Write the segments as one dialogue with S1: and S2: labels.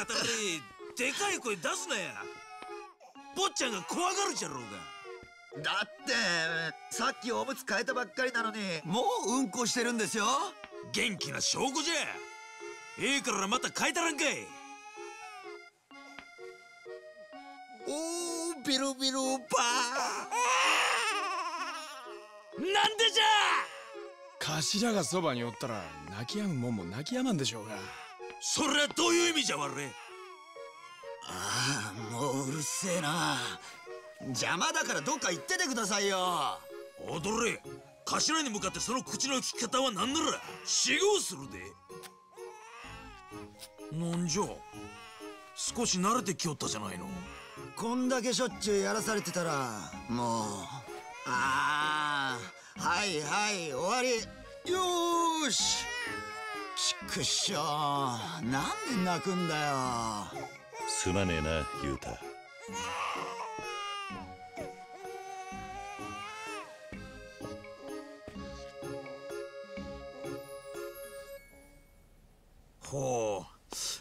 S1: あバカたれでかい声出すなや坊ちゃんが怖がるじゃろう
S2: がだってさっきおむつ変えたばっかりなのに
S3: もううんこしてるんですよ
S1: 元気な証拠じゃええからまた変えたらんかい
S2: おービルビルパ
S1: ーなんでじゃ
S4: 頭がそばにおったら泣き止むもんも泣き止まんでしょうが
S1: それはどういう意味じゃわれ
S2: ああもううるせえな。邪魔だからどっか行っててくださいよ。
S1: 踊れ。頭に向かってその口の利き方は何なら死後するで。なんじゃ？少し慣れてきよったじゃないの。
S2: こんだけしょっちゅうやらされてたらもうああはいはい終わり。よーしちくしょうなんで泣くんだよ。
S5: すまねえなユータ
S1: ほ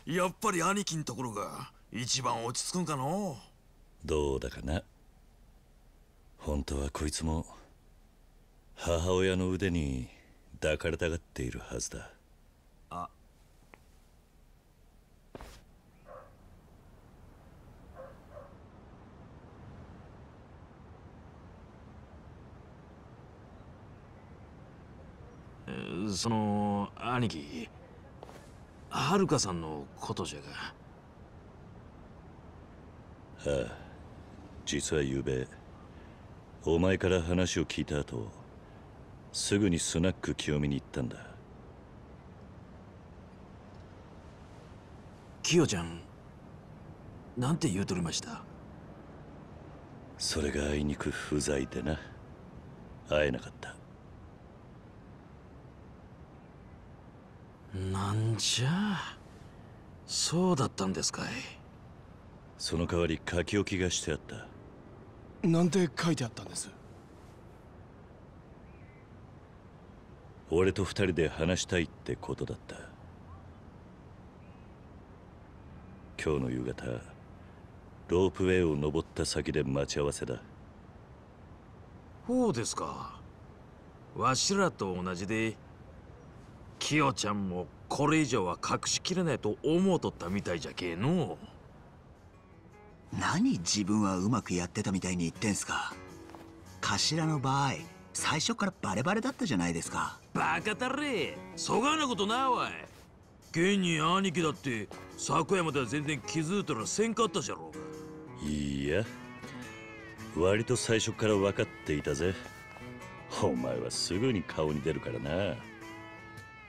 S1: うやっぱり兄貴んところが一番落ち着くんかの？
S5: どうだかな。本当はこいつも母親の腕に抱かれたがっているはずだ
S1: その兄貴はるかさんのことじゃ
S5: が。ああ実はゆうべお前から話を聞いた後すぐにスナック清美に行ったんだ。
S1: キヨちゃんなんて言うとりました？
S5: それがあいにく不在でな。会えなかった
S1: なんじゃ？そうだったんですかい。
S5: その代わり書き置きがしてあった。
S4: なんて書いてあったんです？
S5: 俺と二人で話したいってことだった。今日の夕方ロープウェイを登った先で待ち合わせだ。
S1: ほうですか。わしらと同じでキヨちゃんもこれ以上は隠しきれないと思うとったみたいじゃけえの。
S2: 何自分はうまくやってたみたいに言ってんすか。頭の場合最初からバレバレだったじゃないですか。
S1: バカたれ。そがなことなわい。現に兄貴だって昨夜までは全然気づいたらせんかったじゃろ。
S5: いや。割と最初から分かっていたぜ。お前はすぐに顔に出るからな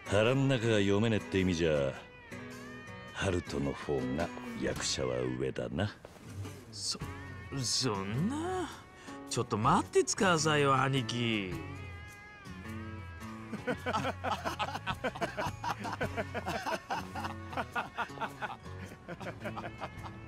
S5: 腹ん中が読めねって意味じゃハルトの方が役者は上だな。
S1: そそんな？ちょっと待ってつかさいよ兄貴。
S5: ん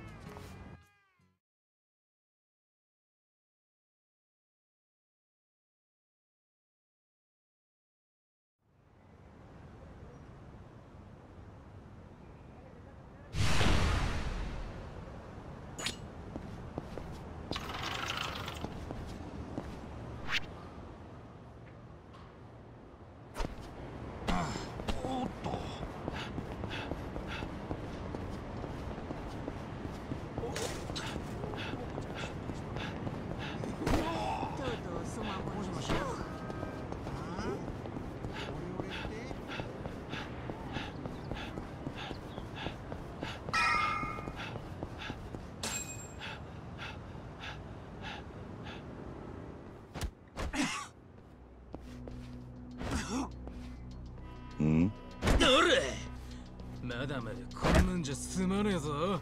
S6: んなんじゃ済まねえぞ。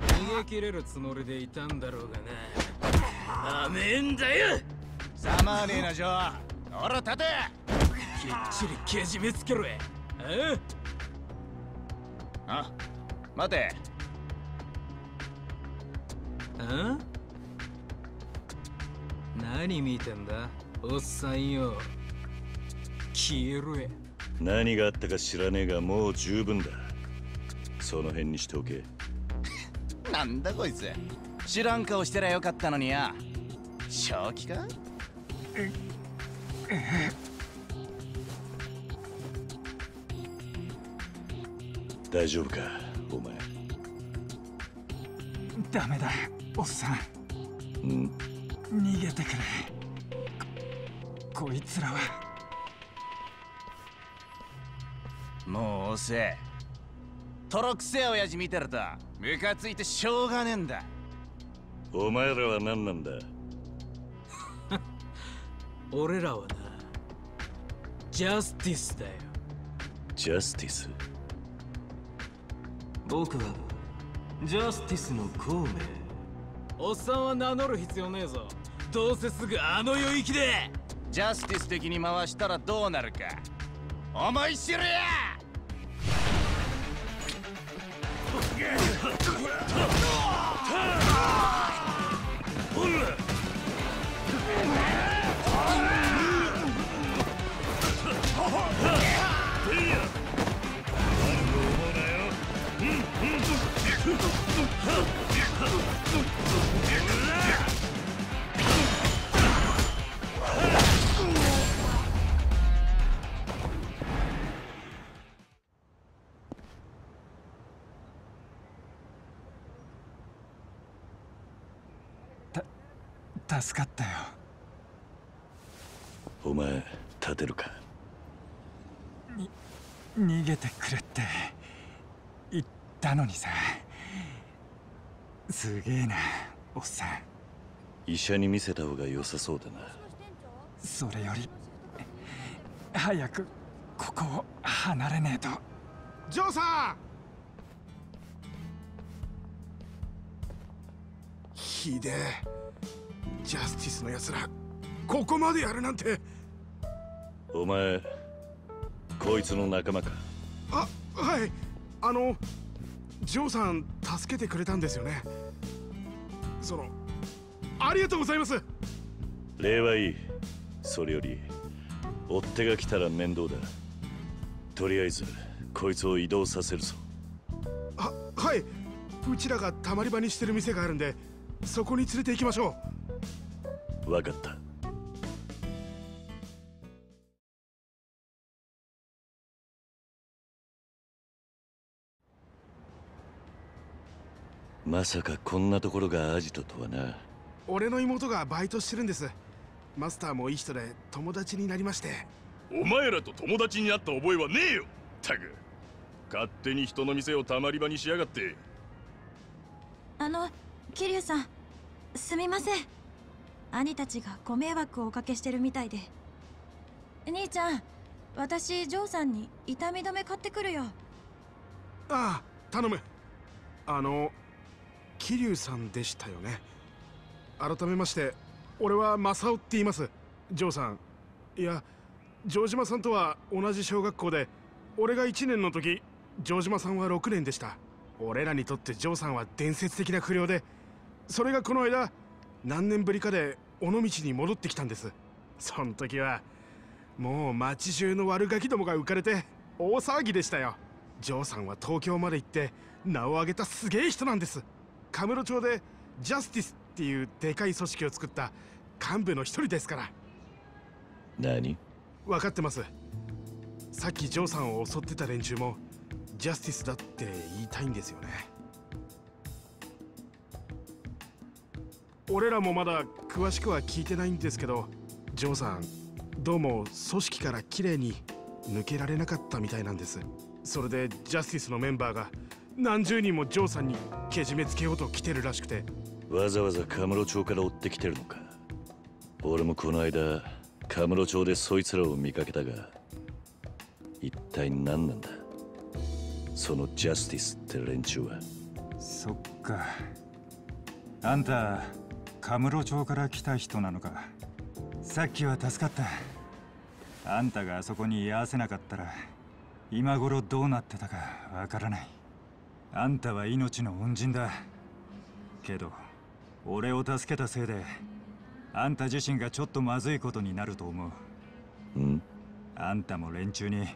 S6: 逃げ切れるつもりでいたんだろうがな。
S1: なめんだよ。
S6: ざまわねえなジョー。ほら立て。きっちりけじめつけろや。ああ。待て。あ。何見てんだおっさんよ。消えろや。
S5: 何があったか知らねえがもう十分だその辺にしておけ。
S7: なんだこいつ。知らん顔してりゃよかったのにや。正気か？
S5: 大丈夫かお前？
S8: ダメだおっさん。
S5: ん。
S8: 逃げてくれ。ここいつらは。
S7: もう遅えトロくせえ親父見てるとムカついてしょうがねえんだ。
S5: お前らは何なんだ？
S8: 俺らはなジャスティスだよ。
S5: ジャスティス？
S8: 僕はジャスティスの孔明。おっさんは名乗る必要ねえぞ。どうせすぐあの領域で。
S7: ジャスティス的に回したらどうなるか。思い知るや
S8: 助逃げてくれって言ったのにさ。すげえなおっさん。
S5: 医者に見せた方が良さそうだな。
S8: それより早くここを離れねえと。
S4: ジョーさん！ひでえ。ジャスティスの奴らここまでやるなんて。
S5: お前こいつの仲間か。
S4: あはい。あのジョーさん助けてくれたんですよね。そのありがとうございます。
S5: 礼はいい。それより追っ手が来たら面倒だ。とりあえずこいつを移動させるぞ。
S4: ははい。うちらがたまり場にしてる店があるんでそこに連れて行きましょ
S5: 分かったまさかこんなところがアジトとはな。
S4: う俺の妹がバイトしてるんです。マスターもいい人で友達になりまして。
S9: お前らと友達になった覚えはねえよ。たく。勝手に人の店をたまり場にしやがって。
S10: あの桐生さん。すみません。兄たちがご迷惑をおかけしてるみたいで。兄ちゃん私ジョーさんに痛み止め買ってくるよ。
S4: ああ頼む。あの桐生さんでしたよね。改めまして俺は正雄って言います。ジョーさん。いや城島さんとは同じ小学校で俺が1年の時城島さんは6年でした。俺らにとってジョーさんは伝説的な不良でそれがこの間何年ぶりかで尾道に戻ってきたんです。そん時はもう町中の悪ガキどもが浮かれて大騒ぎでしたよ。ジョーさんは東京まで行って名を挙げたすげえ人なんです。カムロ町でジャスティスっていうでかい組織を作った幹部の一人ですから。
S5: 何？
S4: 分かってます。さっきジョーさんを襲ってた連中もジャスティスだって言いたいんですよね。俺らもまだ詳しくは聞いてないんですけどジョーさんどうも組織から綺麗に抜けられなかったみたいなんです。それでジャスティスのメンバーが何十人もジョーさんにけじめつけようと来てるらしくて。
S5: わざわざカムロ町から追ってきてるのか。俺もこの間カムロ町でそいつらを見かけたが一体何なんだ？そのジャスティスって連中は。
S11: そっか。あんたカムロ町から来た人なのか。さっきは助かった。あんたがあそこに居合わせなかったら今頃どうなってたかわからないあんたは命の恩人だ。けど俺を助けたせいであんた自身がちょっとまずいことになると思う。
S5: うん？
S11: あんたも連中に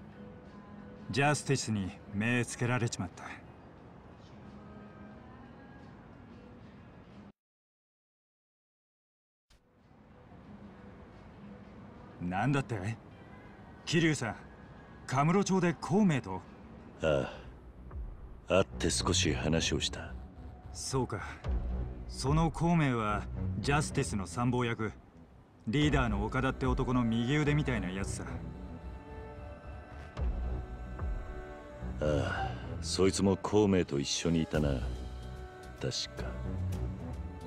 S11: ジャスティスに目つけられちまった。なんだって？桐生さんカムロ町で孔明と？
S5: ああ会って少し話をした。
S11: そうか。その孔明はジャスティスの参謀役。リーダーの岡田って男の右腕みたいなやつさ。
S5: ああそいつも孔明と一緒にいたな。確か。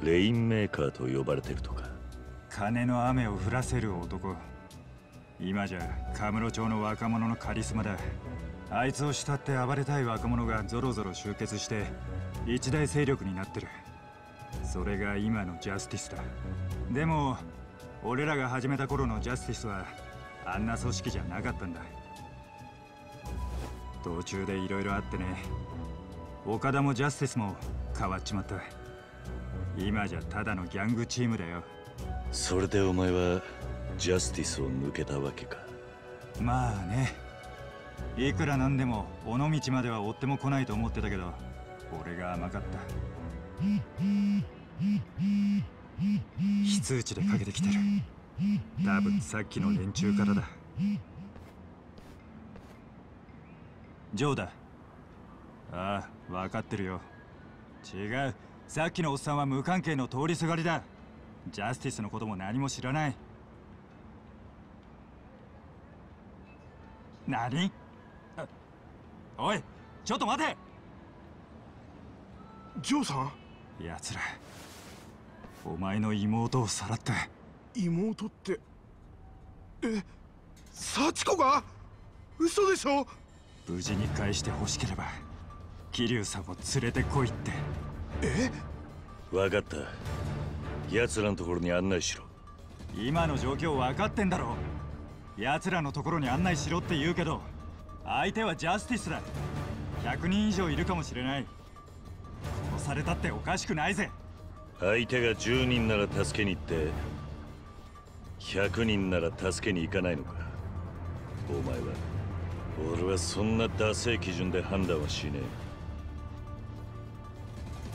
S5: レインメーカーと呼ばれてるとか。
S11: 金の雨を降らせる男。今じゃカムロ町の若者のカリスマだあいつを慕って暴れたい若者がぞろぞろ集結して一大勢力になってる。それが今のジャスティスだ。でも俺らが始めた頃のジャスティスはあんな組織じゃなかったんだ。途中で色々あってね。岡田もジャスティスも変わっちまった。今じゃただのギャングチームだよ。
S5: それでお前はジャスティスを抜けたわけか。
S11: まあねいくらなんでも尾道までは追っても来ないと思ってたけど俺が甘かった。非通知でかけてきてる。多分さっきの連中からだ。ジョーだ。ああ分かってるよ。違う。さっきのおっさんは無関係の通りすがりだ。ジャスティスのことも何も知らない。何？おいちょっと待て。
S4: ジョーさん？
S11: 奴らお前の妹をさらった
S4: 妹って？え幸子が？嘘でしょ？
S11: 無事に返して欲しければ桐生さんを連れてこいって。
S4: え？
S5: 分かった。奴らのところに案内しろ。
S11: 今の状況分かってんだろ。奴らのところに案内しろって言うけど相手はジャスティスだ。100人以上いるかもしれない。殺されたっておかしくないぜ。
S5: 相手が10人なら助けに行って100人なら助けに行かないのか。お前は俺はそんなダセい基準で判断はしね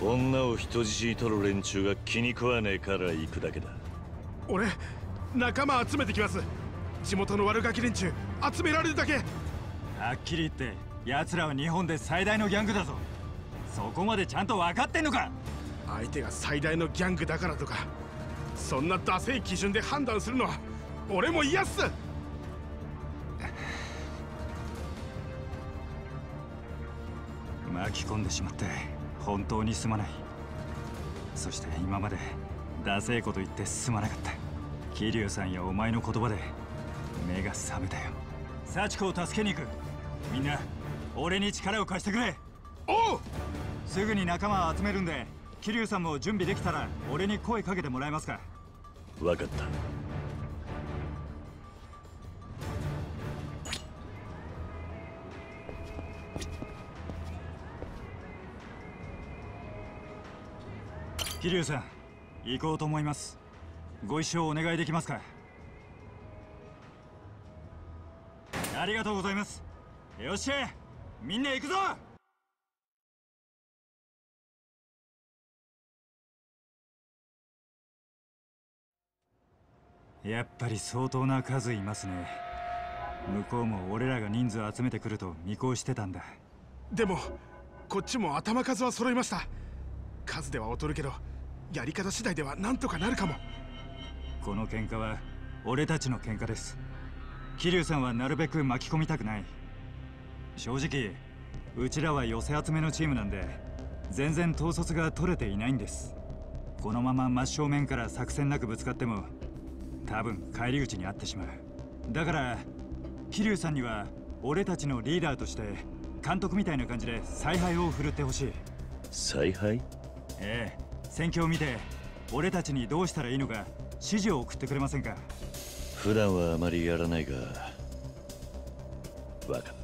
S5: え。女を人質に取る連中が気に食わねえから行くだけだ。
S4: 俺仲間集めてきます。地元の悪ガキ連中集められるだけ
S11: はっきり言って奴らは日本で最大のギャングだぞ。そこまでちゃんと分かってんのか？
S4: 相手が最大のギャングだからとか。そんなダセい基準で判断するのは俺も嫌っす。
S11: 巻き込んでしまって本当にすまない。そして今までダセえこと言ってすまなかった。桐生さんやお前の言葉で目が覚めたよ。幸子を助けに行くみんな俺に力を貸してくれ。
S4: おう！
S11: すぐに仲間を集めるんで桐生さんも準備できたら俺に声かけてもらえますか。
S5: 分かった。
S11: 桐生さん行こうと思います。ご一緒お願いできますか。ありがとうございますよっしゃみんな行くぞ！やっぱり相当な数いますね。向こうも俺らが人数集めてくると見越してたんだ。
S4: でもこっちも頭数は揃いました。数では劣るけどやり方次第ではなんとかなるかも。
S11: この喧嘩は俺たちの喧嘩です。桐生さんはなるべく巻き込みたくない正直うちらは寄せ集めのチームなんで全然統率が取れていないんです。このまま真正面から作戦なくぶつかっても多分返り討ちに遭ってしまう。だから桐生さんには俺たちのリーダーとして監督みたいな感じで采配を振るってほしい。
S5: 采配？
S11: ええ。戦況を見て俺たちにどうしたらいいのか指示を送ってくれませんか？
S5: 普段はあまりやらないが分かった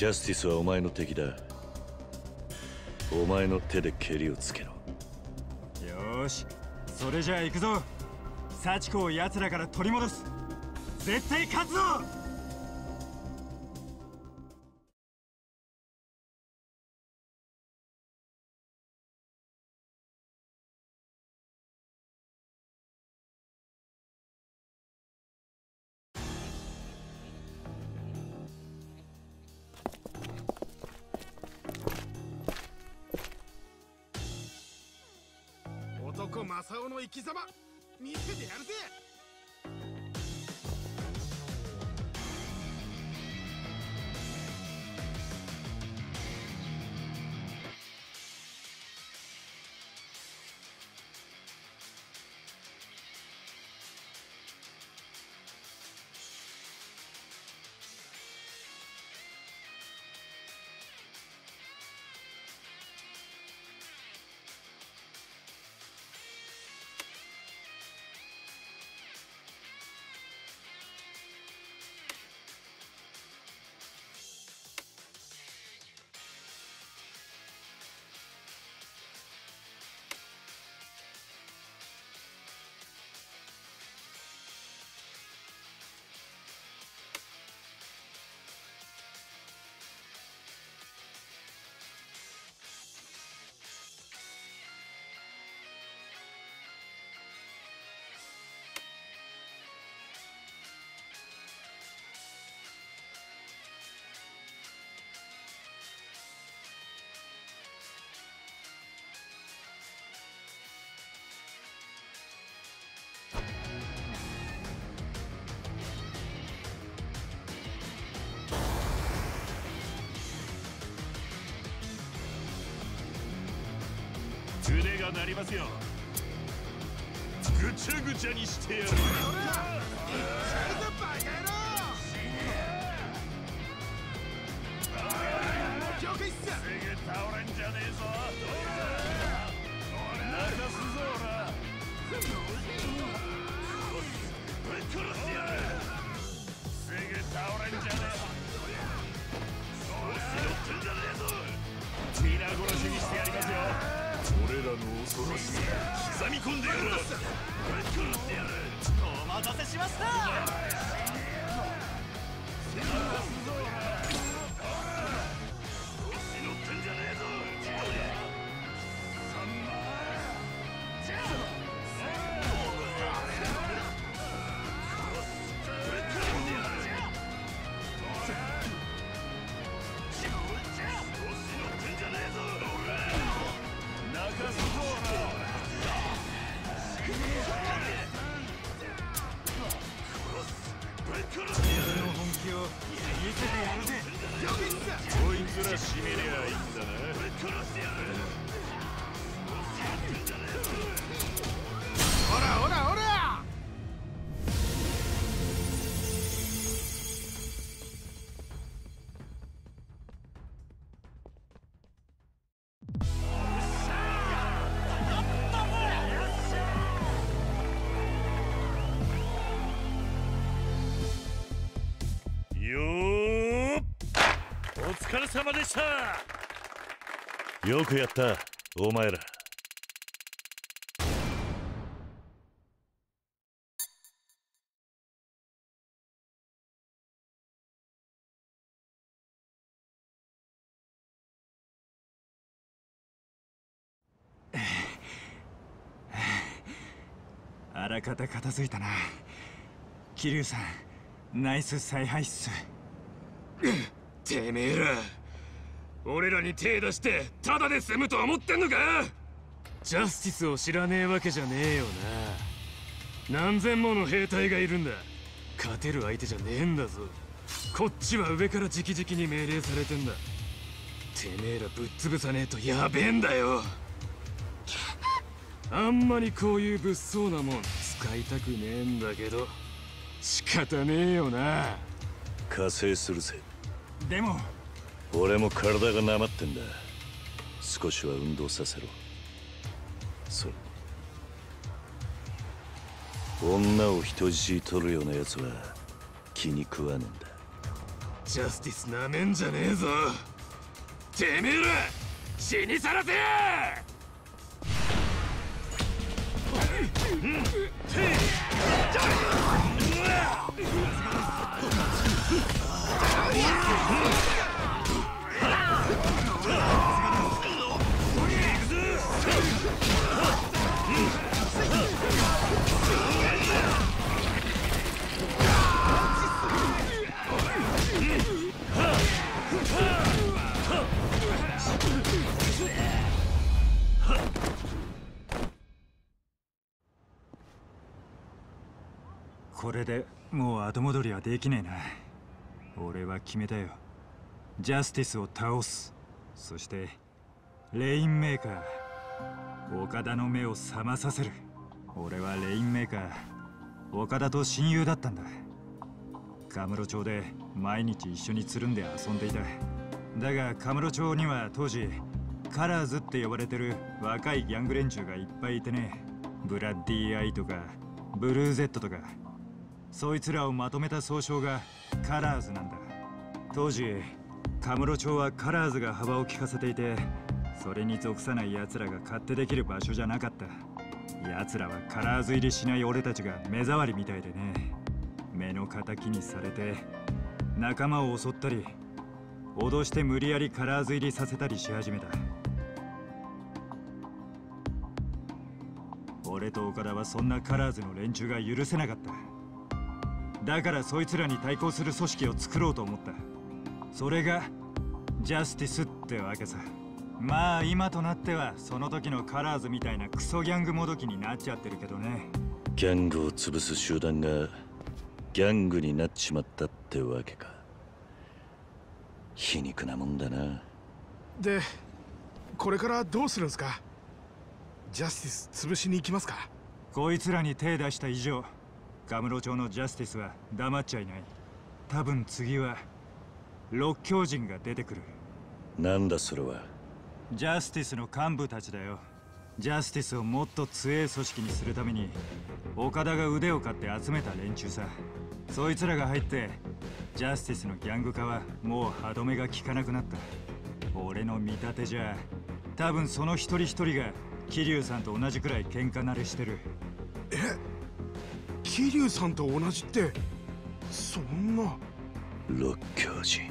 S5: ジャスティスはお前の敵だ。お前の手で蹴りをつけろ。
S11: よしそれじゃあ行くぞ。幸子を奴らから取り戻す。絶対勝つぞ!
S4: 様。
S9: なりますよ。ぐちゃぐちゃにしてやる。れ様でした
S5: よくやったお前ら。
S11: あらかた片付いたな。桐生さんナイス采配っす
S1: てめえら。俺らに手出してただで済むと思ってんのか？ジャスティスを知らねえわけじゃねえよな。何千もの兵隊がいるんだ。勝てる相手じゃねえんだぞ。こっちは上から直々に命令されてんだ。てめえらぶっ潰さねえとやべえんだよ。あんまりこういう物騒なもん使いたくねえんだけど仕方ねえよな。
S5: 加勢するぜ。
S11: でも
S5: 俺も体がなまってんだ。少しは運動させろ。そう。女を人質取るようなやつは気に食わねえんだ。
S1: ジャスティスなめんじゃねえぞ。てめえら死にさらせ
S11: これでもう後戻りはできねえな。俺は決めたよ。ジャスティスを倒す。そしてレインメーカー。岡田の目を覚まさせる。俺はレインメーカー。岡田と親友だったんだ。カムロ町で毎日一緒につるんで遊んでいた。だがカムロ町には当時カラーズって呼ばれてる若いギャング連中がいっぱいいてね。ブラッディアイとかブルーゼットとか。そいつらをまとめた総称がカラーズなんだ。当時カムロ町はカラーズが幅を利かせていてそれに属さない奴らが勝手できる場所じゃなかった。奴らはカラーズ入りしない俺たちが目障りみたいでね。目の敵にされて仲間を襲ったり脅して無理やりカラーズ入りさせたりし始めた。俺と岡田はそんなカラーズの連中が許せなかった。だからそいつらに対抗する組織を作ろうと思った。それがジャスティスってわけさ。まあ今となってはその時のカラーズみたいなクソギャングもどきになっちゃってるけどね。
S5: ギャングを潰す集団がギャングになっちまったってわけか。皮肉なもんだな。
S4: でこれからどうするんすか？ジャスティス潰しに行きますか？
S11: こいつらに手出した以上カムロ町のジャスティスは黙っちゃいない。多分次は六強人が出てくる。
S5: なんだそれは？
S11: ジャスティスの幹部たちだよ。ジャスティスをもっと強い組織にするために岡田が腕を買って集めた連中さ。そいつらが入ってジャスティスのギャング化はもう歯止めが効かなくなった。俺の見立てじゃ多分その一人一人が桐生さんと同じくらい喧嘩慣れしてる。
S4: え？桐生さんと同じって？そんな。
S5: 六強人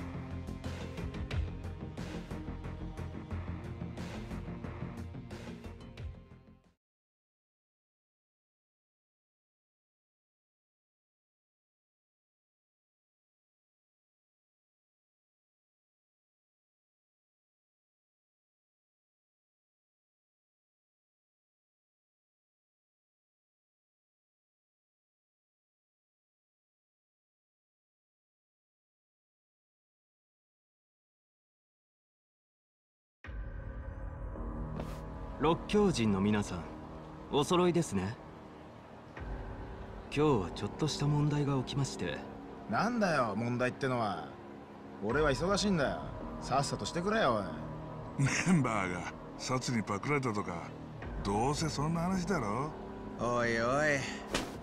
S8: 六強人の皆さんお揃いですね。今日はちょっとした問題が起きまして。
S12: なんだよ問題ってのは。俺は忙しいんだよ。さっさとしてくれよおい。
S13: メンバーが札にパクられたとかどうせそんな話だろ？
S14: おいおい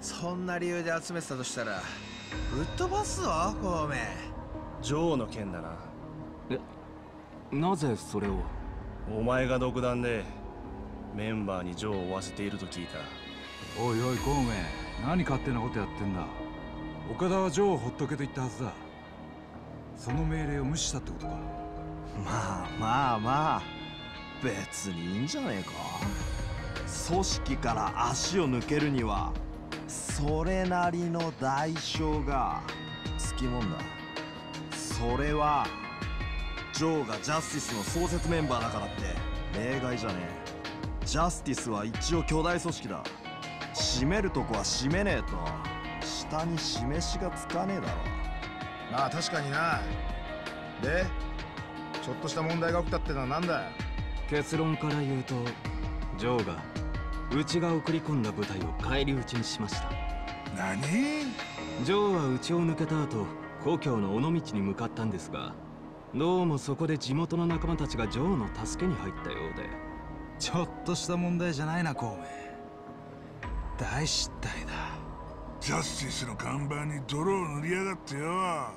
S14: そんな理由で集めてたとしたらぶっ飛ばすぞ孔明
S15: ジョーの件だな。
S8: えなぜそれを？
S15: お前が独断でメンバーにジョーを追わせていると聞いた。
S16: おいおい孔明。何勝手なことやってんだ。岡田はジョーをほっとけと言ったはずだ。その命令を無視したってことか。
S17: まあまあまあ。別にいいんじゃねえか。組織から足を抜けるにはそれなりの代償がつきもんだ。それはジョーがジャスティスの創設メンバーだからって例外じゃねえジャスティスは一応巨大組織だ。締めるとこは締めねえと。下に示しがつかねえだろ
S12: まあ確かにな。でちょっとした問題が起きたってのは何だ？よ
S8: 結論から言うとジョーがうちが送り込んだ部隊を返り討ちにしました。
S13: 何？
S8: ジョーはうちを抜けた後故郷の尾道に向かったんですがどうもそこで地元の仲間たちがジョーの助けに入ったようで
S16: ちょっとした問題じゃないな孔明。大失態だ。
S13: ジャスティスの看板に泥を塗りやがってよ。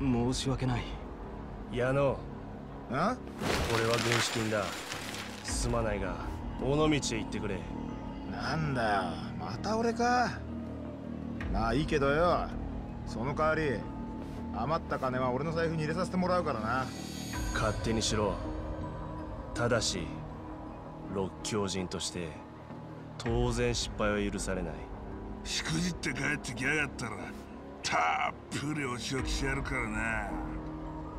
S8: も申し訳ない。
S15: 矢野。
S12: あ
S15: これは軍資金だ。すまないが尾道へ行ってくれ。
S12: なんだよ。また俺か。まあいいけどよ。その代わり余った金は俺の財布に入れさせてもらうからな。
S15: 勝手にしろ。ただし六強人として当然失敗は許されない。
S13: しくじって帰ってきやがったらたっぷりお仕置きしてやるからな。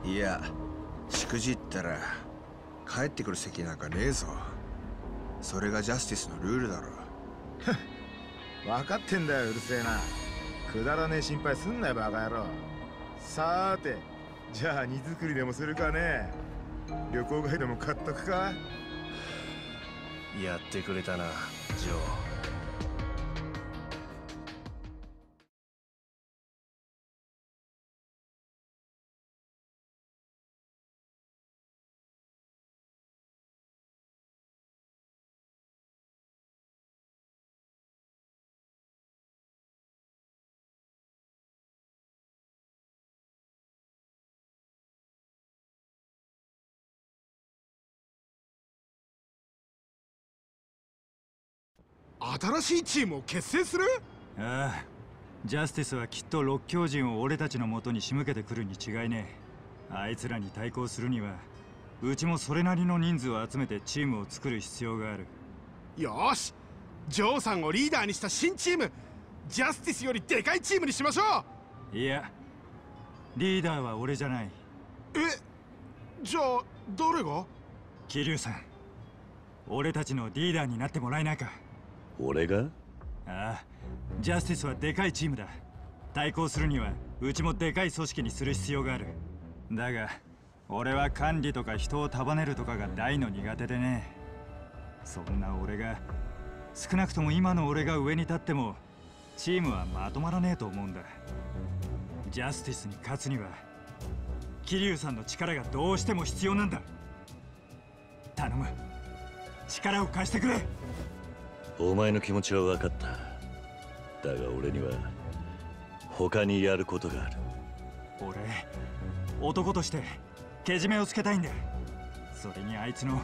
S13: い
S14: やしくじったら帰ってくる席なんかねえぞ。それがジャスティスのルールだろ。
S12: 分かってんだようるせえな。
S18: くだらねえ心配すんなよバカ野郎。さーてじゃあ荷造りでもするかね。旅行ガイドも買っとくか
S15: やってくれたなジョー。
S4: 新しいチームを結成する？
S11: ああジャスティスはきっと六強人を俺たちのもとに仕向けてくるに違いねえ。あいつらに対抗するにはうちもそれなりの人数を集めてチームを作る必要がある。
S4: よーしジョーさんをリーダーにした新チームジャスティスよりでかいチームにしましょ
S11: いやリーダーは俺じゃない。
S4: えじゃあ誰が？
S11: 桐生さん俺たちのリーダーになってもらえないか
S5: 俺が？
S11: ああジャスティスはでかいチームだ。対抗するにはうちもでかい組織にする必要がある。だが俺は管理とか人を束ねるとかが大の苦手でね。そんな俺が少なくとも今の俺が上に立ってもチームはまとまらねえと思うんだ。ジャスティスに勝つには桐生さんの力がどうしても必要なんだ。頼む。力を貸してくれ。
S5: お前の気持ちは分かった。だが俺には他にやることがある。
S11: 俺男としてけじめをつけたいんだ。それにあいつの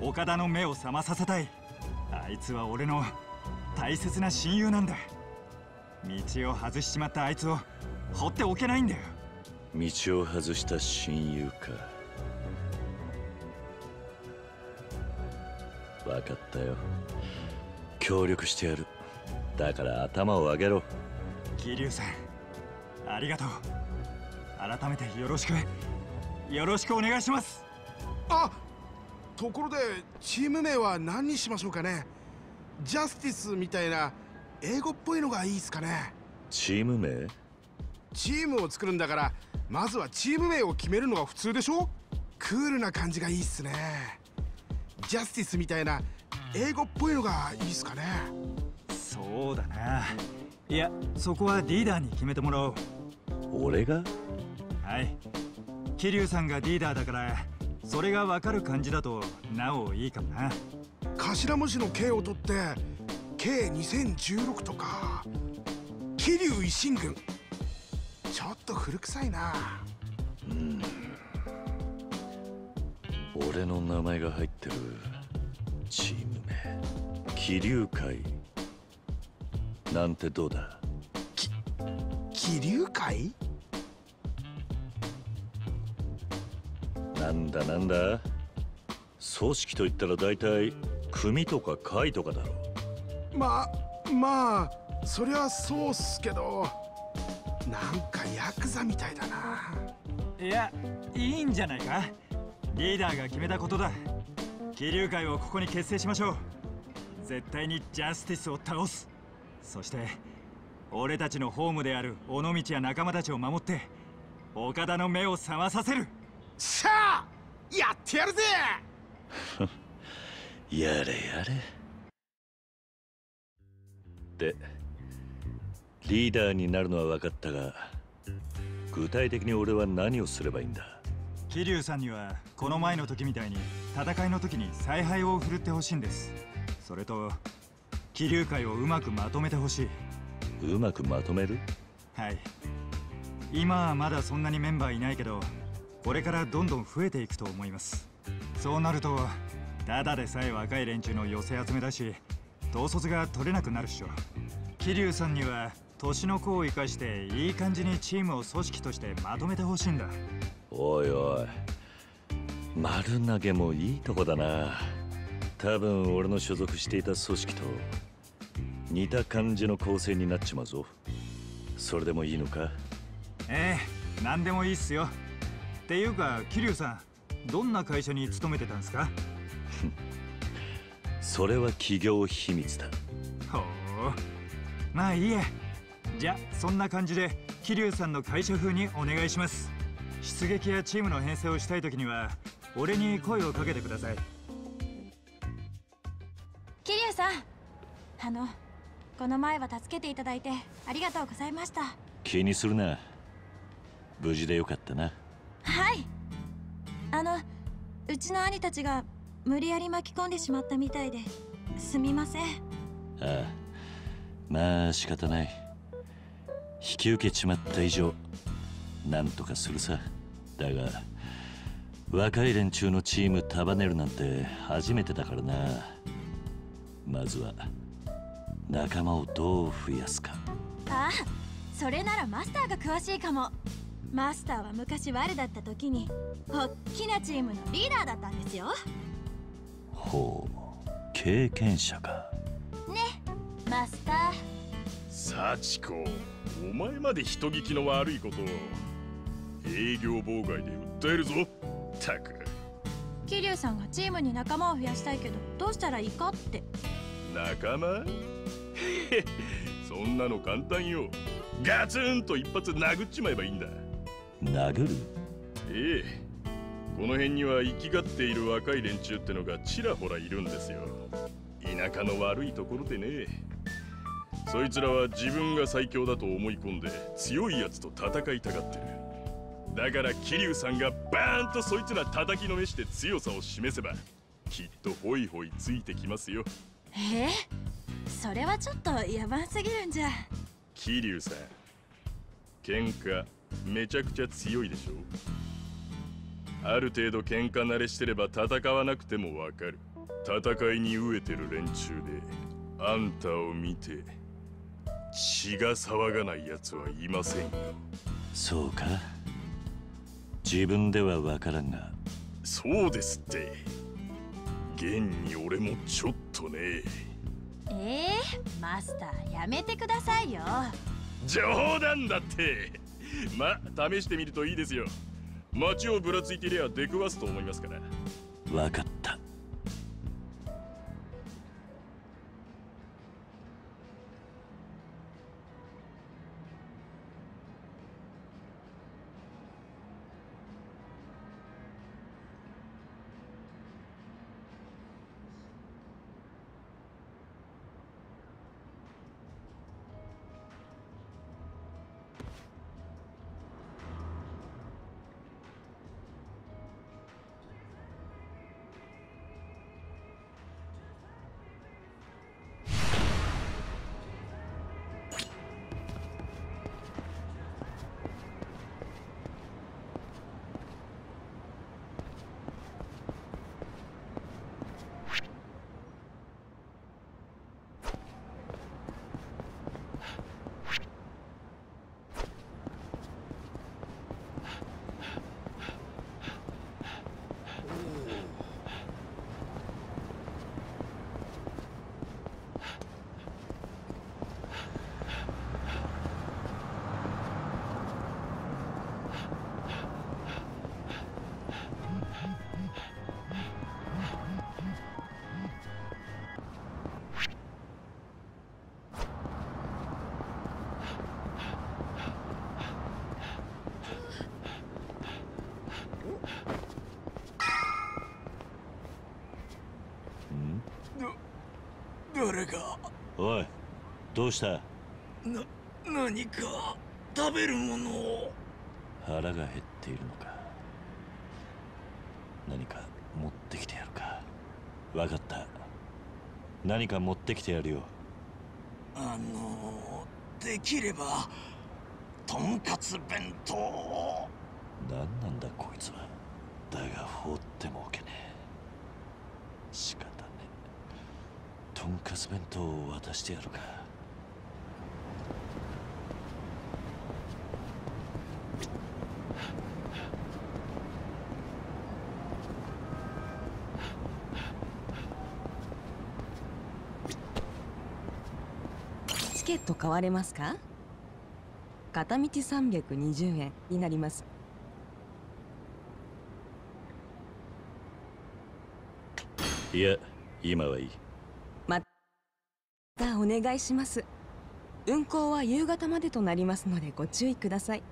S11: 岡田の目を覚まさせたい。あいつは俺の大切な親友なんだ。道を外しちまったあいつを放っておけないんだよ。
S5: 道を外した親友か。分かったよ協力してやる。だから頭を上げろ。
S11: 桐生さんありがとう。改めてよろしく。よろしくお願いします。
S4: あところでチーム名は何にしましょうかね。ジャスティスみたいな英語っぽいのがいいですかね。
S5: チーム名？
S4: チームを作るんだからまずはチーム名を決めるのが普通でしょ。クールな感じがいいっすね。ジャスティスみたいな英語っぽいのがいいっすかね。
S11: そうだな。いやそこはリーダーに決めてもらおう。
S5: 俺が？
S11: はい。桐生さんがリーダーだからそれが分かる感じだとなおいいかもな。
S4: 頭文字の K を取って K2016 とか桐生維新軍。ちょっと古臭いな。
S5: うん。俺の名前が入ってるチーム。名気流会。なんてどうだ？
S4: 気流会？
S5: なんだなんだ？組織といったら大体組とか会とかだろ
S4: まあまあそりゃそうっすけどなんかヤクザみたいだな。い
S11: やいいんじゃないか？リーダーが決めたことだ。気流会をここに結成しましょう絶対にジャスティスを倒す。そして俺たちのホームである尾道や仲間たちを守って岡田の目を覚まさせる。
S4: しゃあやってやるぜ！
S5: やれやれ。でリーダーになるのは分かったが具体的に俺は何をすればいいんだ？
S11: 桐生さんにはこの前の時みたいに戦いの時に采配を振るってほしいんですそれと桐生会をうまくまとめてほしい。う
S5: まくまとめる？
S11: はい。今はまだそんなにメンバーいないけどこれからどんどん増えていくと思います。そうなるとただでさえ若い連中の寄せ集めだし統率が取れなくなるっしょ。桐生さんには年の子を生かしていい感じにチームを組織としてまとめてほしいんだ。
S5: おいおい。丸投げもいいとこだな多分俺の所属していた組織と似た感じの構成になっちまうぞ。それでもいいのか？
S11: ええ何でもいいっすよ。っていうか桐生さんどんな会社に勤めてたんですか？
S5: それは企業秘密だ。
S11: ほう。まあいいや。じゃそんな感じで桐生さんの会社風にお願いします。出撃やチームの編成をしたい時には俺に声をかけてください
S10: 桐生さん。あのこの前は助けていただいてありがとうございました。
S5: 気にするな。無事でよかったな。
S10: はい。あのうちの兄たちが無理やり巻き込んでしまったみたいですみません。
S5: ああ。まあ仕方ない。引き受けちまった以上なんとかするさ。だが若い連中のチーム束ねるなんて初めてだからなまずは仲間をどう増やすか。
S10: ああそれならマスターが詳しいかも。マスターは昔ワルだった時におっきなチームのリーダーだったんですよ。
S5: ほう経験者か。
S10: ねマスター。
S9: 幸子お前まで人聞きの悪いことを営業妨害で訴えるぞ。たく
S10: 桐生さんがチームに仲間を増やしたいけどどうしたらいいかって。
S9: 仲間？そんなの簡単よ。ガツンと一発殴っちまえばいいんだ。
S5: 殴る？
S9: ええ。この辺には生きがっている若い連中ってのがちらほらいるんですよ。田舎の悪いところでね。そいつらは自分が最強だと思い込んで強いやつと戦いたがってるだから桐生さんがバーンとそいつら叩きのめして強さを示せばきっとホイホイついてきますよ。
S10: え？ー、それはちょっと野蛮すぎるんじゃ。
S9: 桐生さん喧嘩めちゃくちゃ強いでしょ？ある程度喧嘩慣れしてれば戦わなくてもわかる。戦いに飢えてる連中であんたを見て血が騒がない奴はいませんよ。
S5: そうか？自分ではわからんが。
S9: そうですって。現に俺もちょっとね。
S10: えー、マスターやめてくださいよ。
S9: 冗談だって。ま試してみるといいですよ。街をぶらついてりゃ出くわすと思いますから。
S5: わかったどうした？
S19: な何か食べるものを。
S5: 腹が減っているのか？何か持ってきてやるか？わかった。何か持ってきてやるよ。
S19: あのできればとんかつ弁当を。
S5: 何なんだこいつは。だが放ってもおけねえ。仕方ねえ。とんかつ弁当を渡してやるか
S20: チケット買われますか？片道320円になります。
S5: いや今はいい。
S20: またお願いします。運行は夕方までとなりますのでご注意ください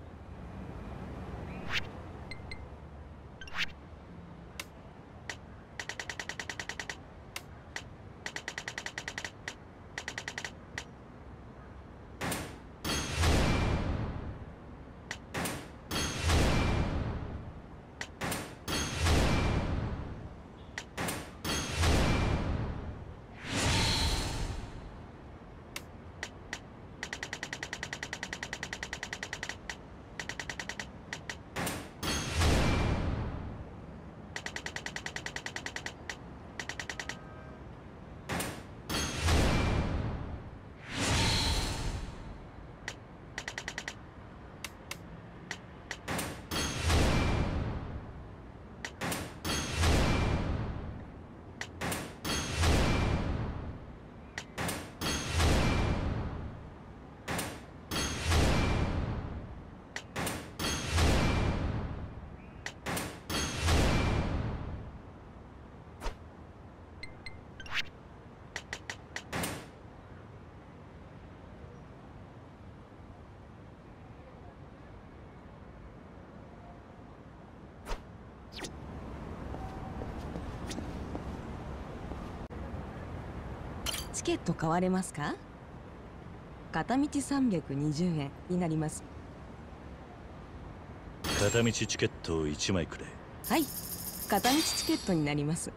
S20: チケット買われますか？片道320円になります。
S5: 片道チケットを1枚くれ。
S20: はい。片道チケットになります。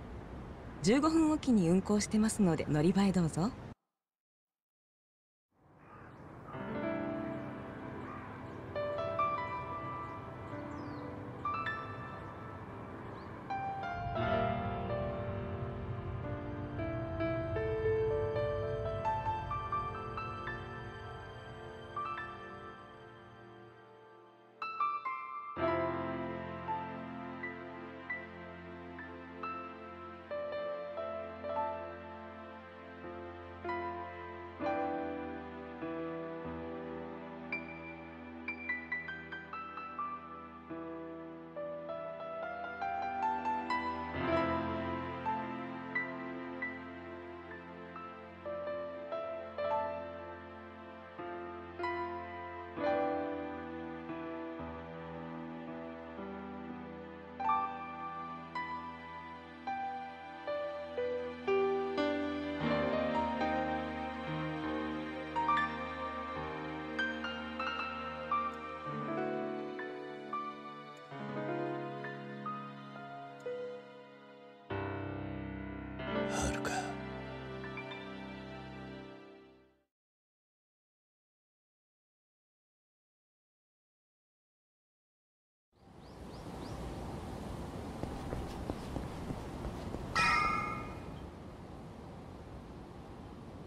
S20: 15分おきに運行してますので乗り場へどうぞ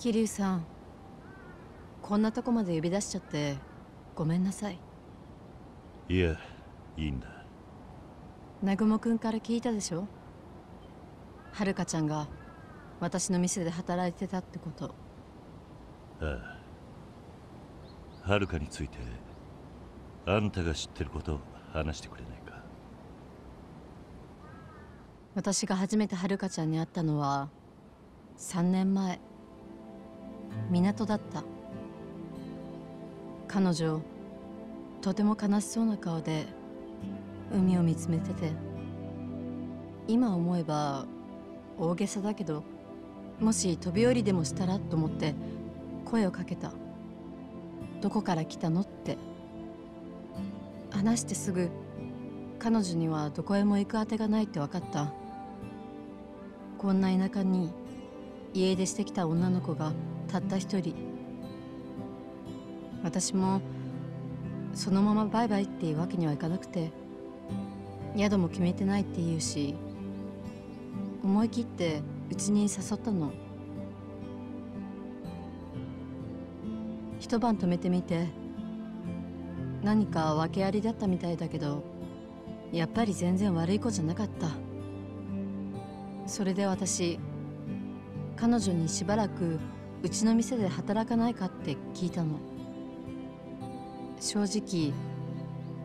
S21: 桐生さんこんなとこまで呼び出しちゃってごめんなさい。
S5: いやいいんだ。
S21: 南雲くんから聞いたでしょ？はるかちゃんが私の店で働いてたってこと。
S5: ああはるかについてあんたが知ってることを話してくれないか。
S21: 私が初めてはるかちゃんに会ったのは3年前港だった。彼女とても悲しそうな顔で海を見つめてて。今思えば大げさだけどもし飛び降りでもしたらと思って声をかけた。どこから来たのって。話してすぐ彼女にはどこへも行くあてがないって分かった。こんな田舎に家出してきた女の子がたった一人。私もそのままバイバイっていうわけにはいかなくて宿も決めてないって言うし思い切ってうちに誘ったの。一晩泊めてみて何か訳ありだったみたいだけどやっぱり全然悪い子じゃなかった。それで私彼女にしばらくうちの店で働かないか？って聞いたの。正直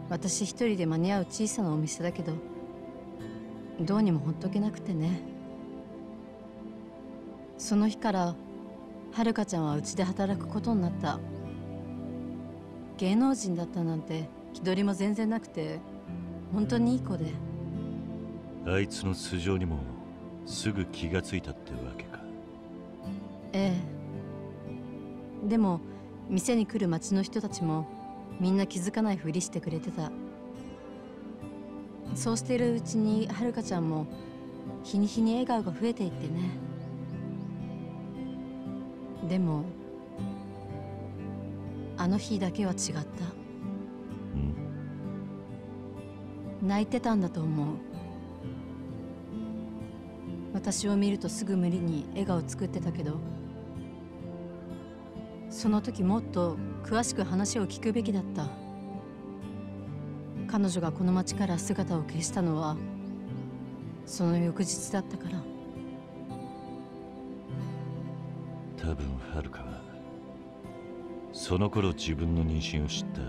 S21: 私一人で間に合う小さなお店だけどどうにもほっとけなくてね。その日からはるかちゃんはうちで働くことになった。芸能人だったなんて気取りも全然なくて本当にいい子で。
S5: あいつの素性にもすぐ気がついたってわけか。
S21: ええでも店に来る町の人たちもみんな気づかないふりしてくれてた。そうしてるうちにはるかちゃんも日に日に笑顔が増えていってね。でもあの日だけは違った。泣いてたんだと思う。私を見るとすぐ無理に笑顔作ってたけどその時もっと詳しく話を聞くべきだった。彼女がこの町から姿を消したのはその翌日だったから。
S5: 多分はるかはその頃自分の妊娠を知った。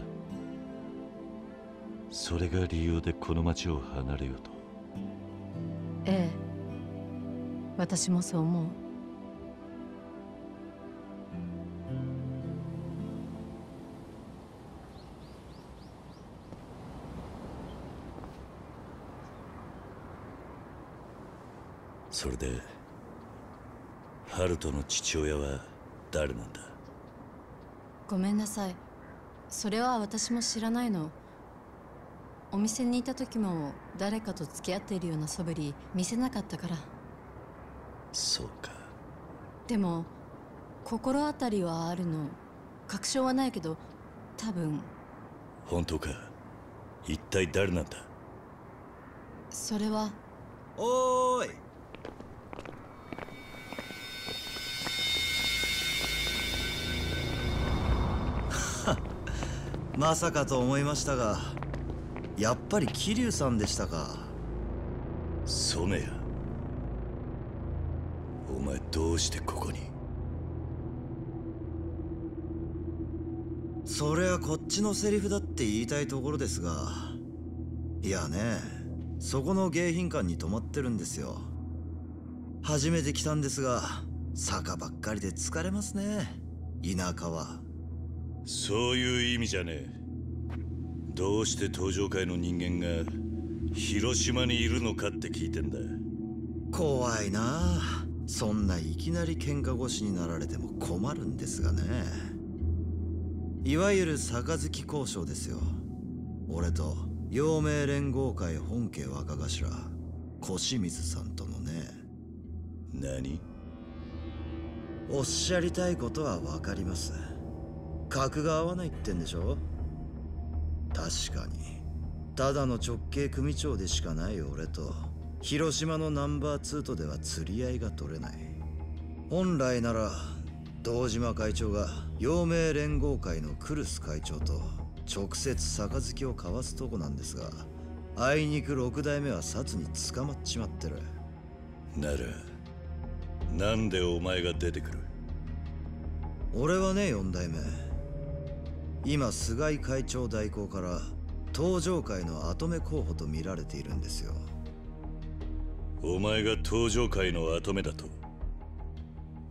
S5: それが理由でこの町を離れようと。
S21: ええ。私もそう思う
S5: それでハルトの父親は誰なんだ？
S21: ごめんなさい。それは私も知らないの。お店にいた時も誰かと付き合っているような素振り見せなかったから。
S5: そうか。
S21: でも心当たりはあるの。確証はないけど多分。
S5: 本当か？一体誰なんだ？
S21: それは。
S22: おーいまさかと思いましたがやっぱり桐生さんでしたか。
S5: 染谷。お前どうしてここに？
S22: そりゃこっちのセリフだって言いたいところですがいやねそこの迎賓館に泊まってるんですよ。初めて来たんですが坂ばっかりで疲れますね。田舎は
S5: そういう意味じゃねえ。どうして登場界の人間が広島にいるのかって聞いてんだ。
S22: 怖いな。あそんないきなり喧嘩腰になられても困るんですがね。いわゆる杯交渉ですよ。俺と陽明連合会本家若頭小清水さんとのね。
S5: 何？
S22: おっしゃりたいことはわかります格が合わないってんでしょ？確かに。ただの直系組長でしかない俺と。広島のナンバー2とでは釣り合いが取れない。本来なら堂島会長が陽明連合会のクルス会長と直接杯を交わすとこなんですがあいにく六代目は札に捕まっちまってる。
S5: ならなんでお前が出てくる？
S22: 俺はね四代目今菅井会長代行から東上会の跡目候補と見られているんですよ。
S5: お前が登場界の跡目だと？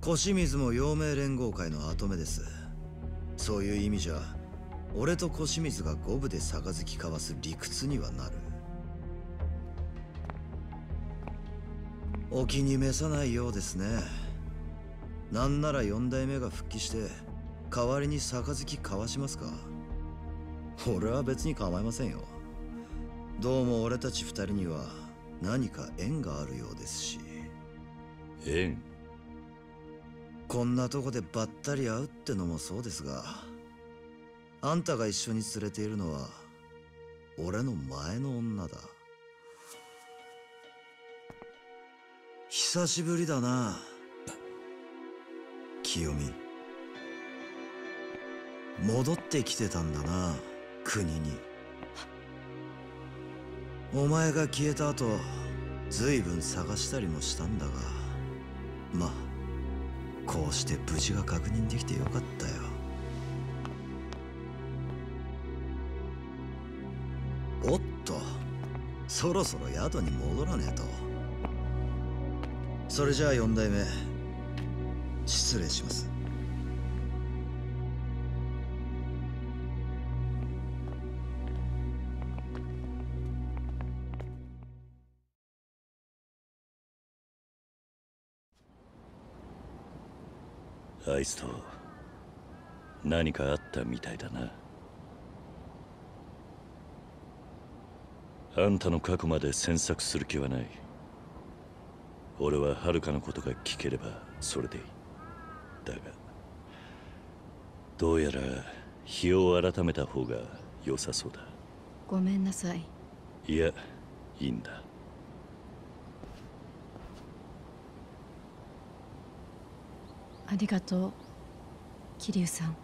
S22: 小清水も陽明連合会の跡目です。そういう意味じゃ俺と小清水が五分で杯交わす理屈にはなる。お気に召さないようですね。なんなら四代目が復帰して代わりに杯交わしますか？俺は別に構いませんよ。どうも俺たち二人には何か縁があるようですし。
S5: 縁？
S22: こんなとこでばったり会うってのもそうですがあんたが一緒に連れているのは俺の前の女だ。久しぶりだな。清美戻ってきてたんだな国に。お前が消えた後随分探したりもしたんだがまあこうして無事が確認できてよかったよ。おっとそろそろ宿に戻らねえと。それじゃあ四代目失礼します。
S5: あいつと何かあったみたいだな。あんたの過去まで詮索する気はない。俺は遥かのことが聞ければそれでいい。だがどうやら日を改めた方が良さそうだ。
S21: ごめんなさい。
S5: いやいいんだ
S21: ありがとう桐生さん。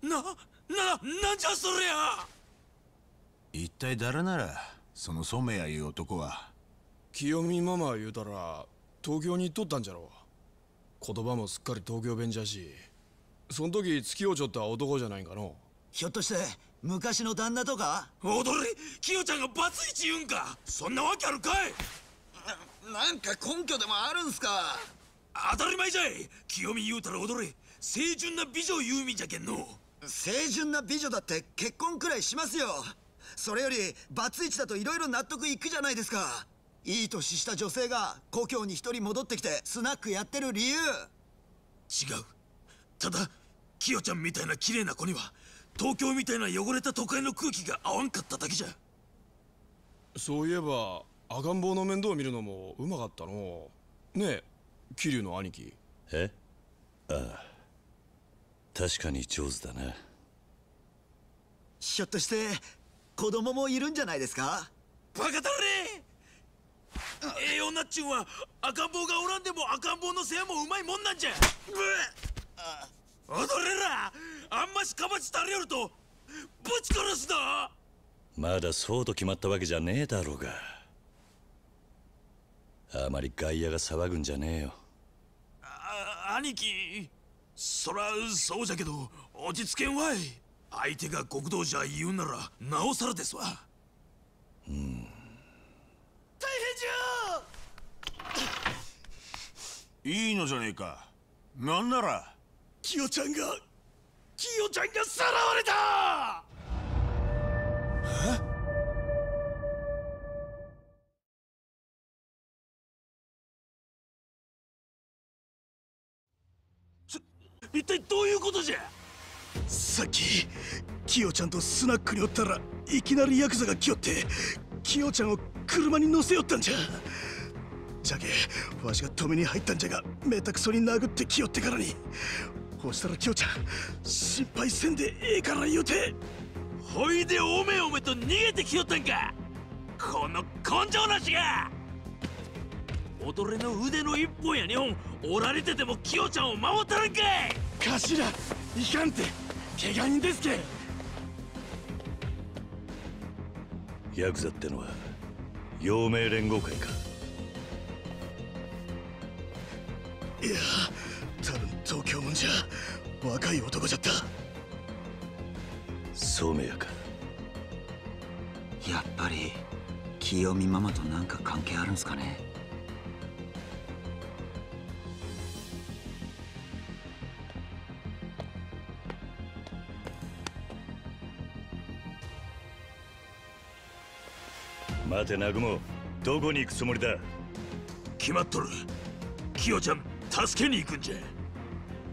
S1: な、な、なんじゃそりゃ。
S18: 一体誰ならその染谷いう男は
S4: 清美ママ言うたら東京に行っとったんじゃろ言葉もすっかり東京弁じゃしそん時月をちょった男じゃないんかの。
S2: ひょっとして昔の旦那とか？
S1: 踊りキヨちゃんがバツイチ言うんか。そんなわけあるかい。
S2: ななんか根拠でもあるんすか？
S1: 当たり前じゃい。清美言うたら踊れ。清純な美女言うみじゃけんの。
S2: 清純な美女だって結婚くらいしますよそれよりバツイチだと色々納得いくじゃないですか。いい年した女性が故郷に一人戻ってきてスナックやってる理由。
S1: 違う。ただキヨちゃんみたいな綺麗な子には東京みたいな汚れた都会の空気が合わんかっただけじゃ。
S4: そういえば赤ん坊の面倒を見るのもうまかったの。ねえ桐生の兄貴。
S5: え？ああ。確かに上手だな。
S2: ひょっとして子供もいるんじゃないですか？
S1: バカだれええ女っちゅんは赤ん坊がおらんでも赤ん坊の世話もうまいもんなんじゃ。踊れら！あんましかまちたれよるとぶち殺すだ
S5: まだそうと決まったわけじゃねえだろうが。あまり外野が騒ぐんじゃねえよ。
S1: あ兄貴そらそうじゃけど落ち着けんわい相手が極道じゃ言うならなおさらですわ。
S5: うん。
S1: 大変じゃ
S18: いいのじゃねえか。なんなら。
S1: キヨちゃんがキヨちゃんがさらわれた！一体どういうことじゃ？
S23: さっきキヨちゃんとスナックにおったらいきなりヤクザが来よってキヨちゃんを車に乗せよったんじゃ。じゃけわしが止めに入ったんじゃがめたくそに殴ってきよってからに。ほしたらキヨちゃん心配せんでええから言うて。
S1: ほいでおめおめと逃げてきよったんか。この根性なしが。踊れの腕の一本や二本折られててもキヨちゃんを守ったらんかい。
S23: 頭いかんて怪我人ですけ
S5: ヤクザってのは陽明連合会か。
S23: いや多分東京もんじゃ若い男じゃった。
S5: 染谷か。
S2: やっぱり清美ママとなんか関係あるんすかね
S5: 待て南雲どこに行くつもりだ？
S1: 決まっとる。キヨちゃん助けに行くんじゃ。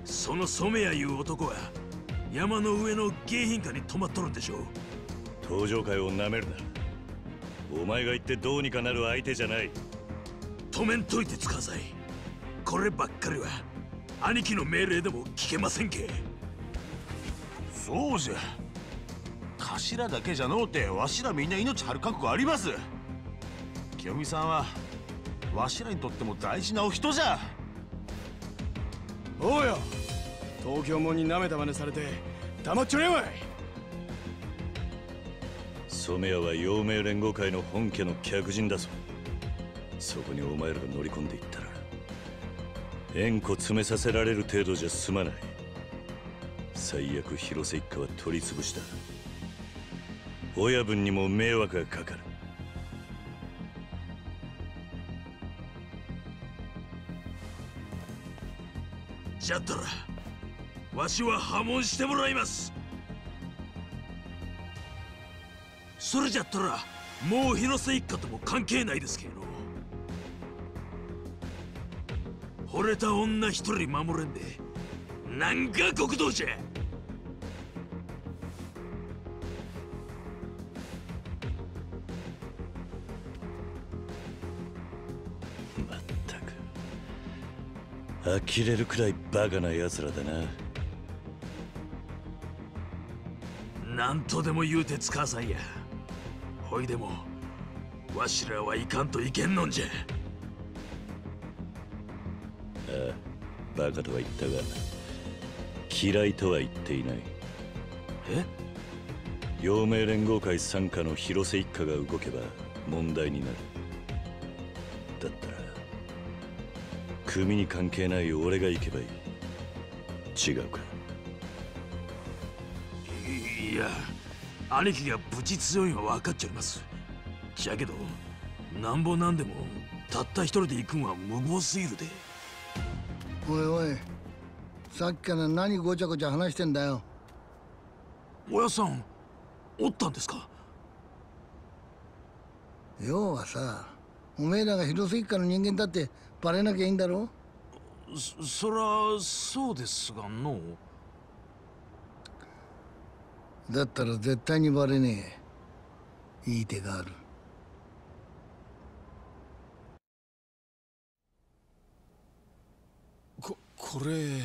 S1: その染谷いう男は山の上の迎賓館に泊まっとるんでしょう。
S5: 登場会をなめるな。お前が言ってどうにかなる相手じゃない。
S1: 止めんといてつかさい。こればっかりは兄貴の命令でも聞けませんけ。
S18: そうじゃ頭だけじゃのうてわしらみんな命張る覚悟あります。清美さんはわしらにとっても大事なお人じゃ。
S4: おうよ。東京もんに舐めた真似されて黙っちょれんわい。
S5: 染谷は陽明連合会の本家の客人だぞ。そこにお前らが乗り込んでいったら縁故詰めさせられる程度じゃ済まない。最悪広瀬一家は取り潰した親分にも迷惑がかかる。
S1: じゃったらわしは破門してもらいます。それじゃったらもう広瀬一家とも関係ないですけど。惚れた女一人守れんでなんか極道じゃ。
S5: 呆れるくらいバカな奴らだな。
S1: なんとでも言うてつかさんや。ほいでもわしらはいかんといけんのんじゃ。
S5: ああバカとは言ったが嫌いとは言っていない。
S1: え？
S5: 陽明連合会傘下の広瀬一家が動けば問題になる組に関係ない俺が行けばいい。違うか？
S1: いいや兄貴が無事強いのは分かっちゃいます。じゃけどなんぼなんでもたった一人で行くんは無謀すぎるで。
S24: おいおいさっきから何ごちゃごちゃ話してんだよ。
S1: おやさんおったんですか？
S24: 要はさおめえらが広瀬一家の人間だってバレなきゃいいんだろ？
S1: そそらそうですがの
S24: だったら絶対にバレねえ。いい手がある。
S4: ここれ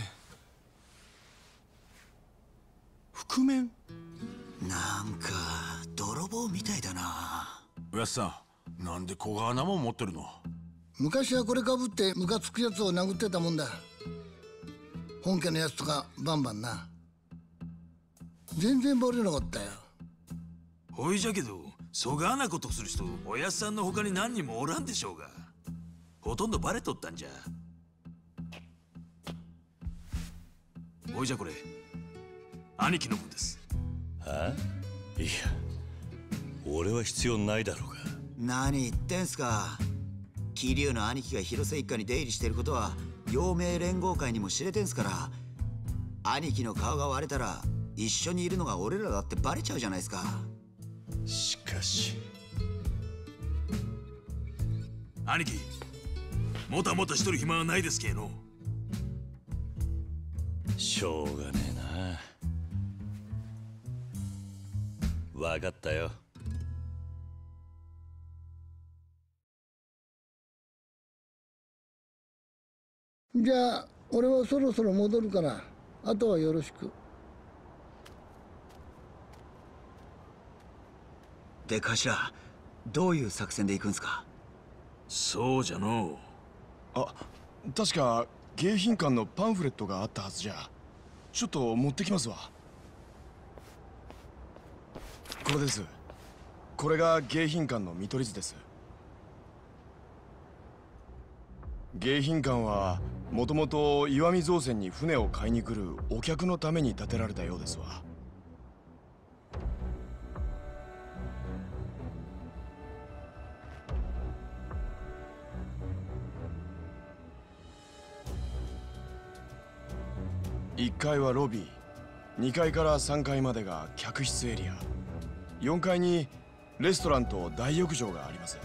S4: 覆面？
S19: なんか泥棒みたいだな。
S18: おやっさんなんで小川も持ってるの？
S24: 昔はこれかぶってムカつくやつを殴ってたもんだ。本家のやつとかバンバンな。全然バレなかったよ。
S1: ほいじゃけどそがなことする人おやっさんの他に何人もおらんでしょうが。ほとんどバレとったんじゃ。ほいじゃこれ兄貴の分です。
S5: はいや俺は必要ないだろうが。
S19: 何言ってんすか桐生の兄貴が広瀬一家に出入りしてることは陽明連合会にも知れてんすから兄貴の顔が割れたら一緒にいるのが俺らだってバレちゃうじゃないですか。
S5: しかし。
S1: 兄貴もたもたしとる暇はないですけの
S5: しょうがねえな。わかったよ
S24: じゃあ俺はそろそろ戻るからあとはよろしく。
S19: で頭どういう作戦で行くんすか？
S1: そうじゃの
S4: あ確か迎賓館のパンフレットがあったはずじゃ。ちょっと持ってきますわ。これです。これが迎賓館の見取り図です迎賓館はもともと石見造船に船を買いに来るお客のために建てられたようですわ。1階はロビー2階から3階までが客室エリア。4階にレストランと大浴場があります。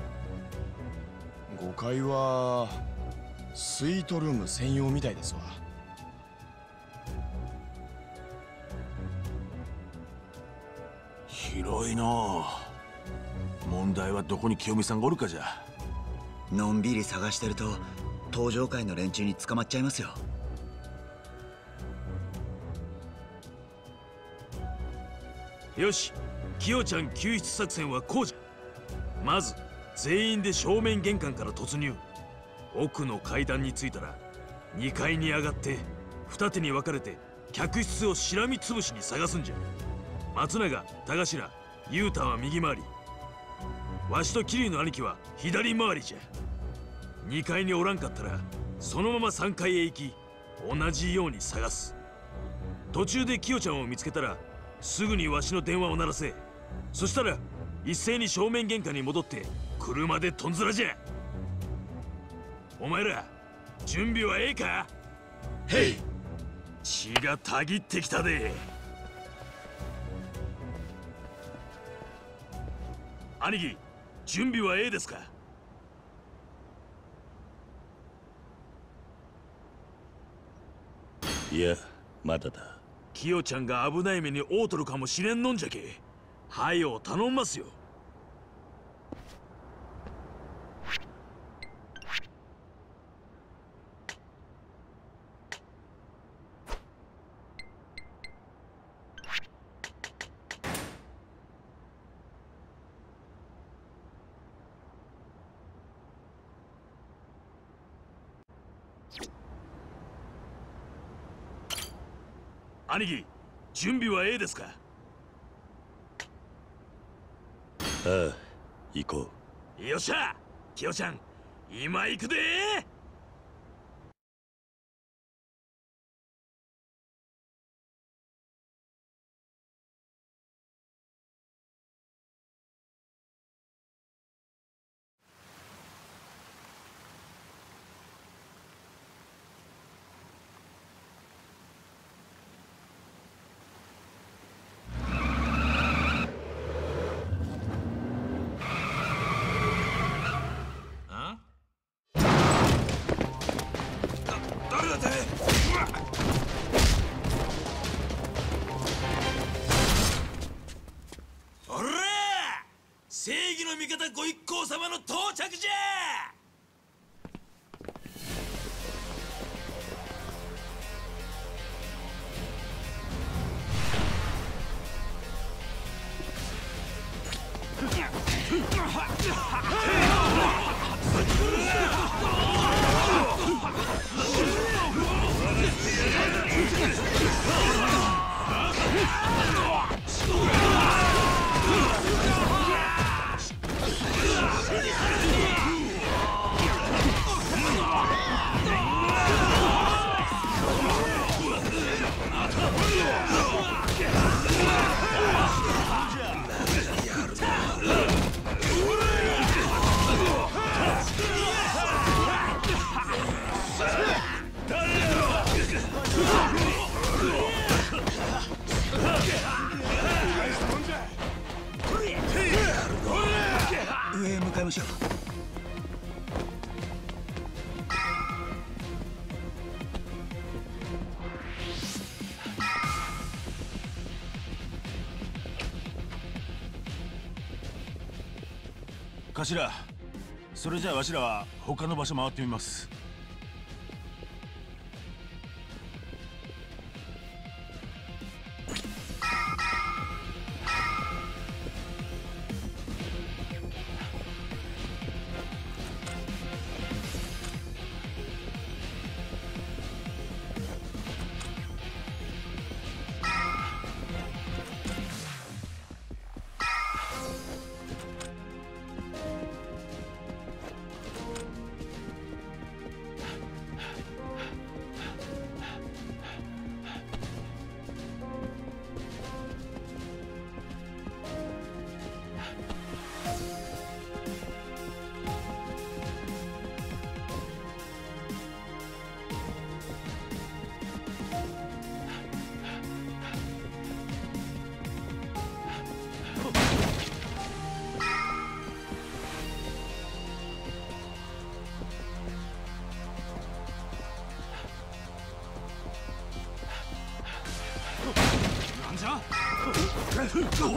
S4: 5階はスイートルーム専用みたいですわ。
S18: 広いの問題はどこに清美さんがおるかじゃ。
S19: のんびり探してると登場会の連中に捕まっちゃいますよ。
S1: よしキヨちゃん救出作戦はこうじゃ。まず全員で正面玄関から突入奥の階段に着いたら2階に上がって二手に分かれて客室をしらみつぶしに探すんじゃ。松永田頭雄太は右回り。わしと桐生の兄貴は左回りじゃ。2階におらんかったらそのまま3階へ行き同じように探す。途中でキヨちゃんを見つけたらすぐにわしの電話を鳴らせ。そしたら一斉に正面玄関に戻って車でとんずらじゃ。お前ら準備はええか？へい。血がたぎってきたで。兄貴準備はええですか？
S5: いやまだだ。
S1: キヨちゃんが危ない目に遭うとるかもしれんのんじゃけ。はいよ頼んますよ兄貴準備はええですか？
S5: ああ行こ
S1: よっしゃキヨちゃん今行くで
S18: 頭それじゃあわしらは他の場所回ってみます。
S1: Ah!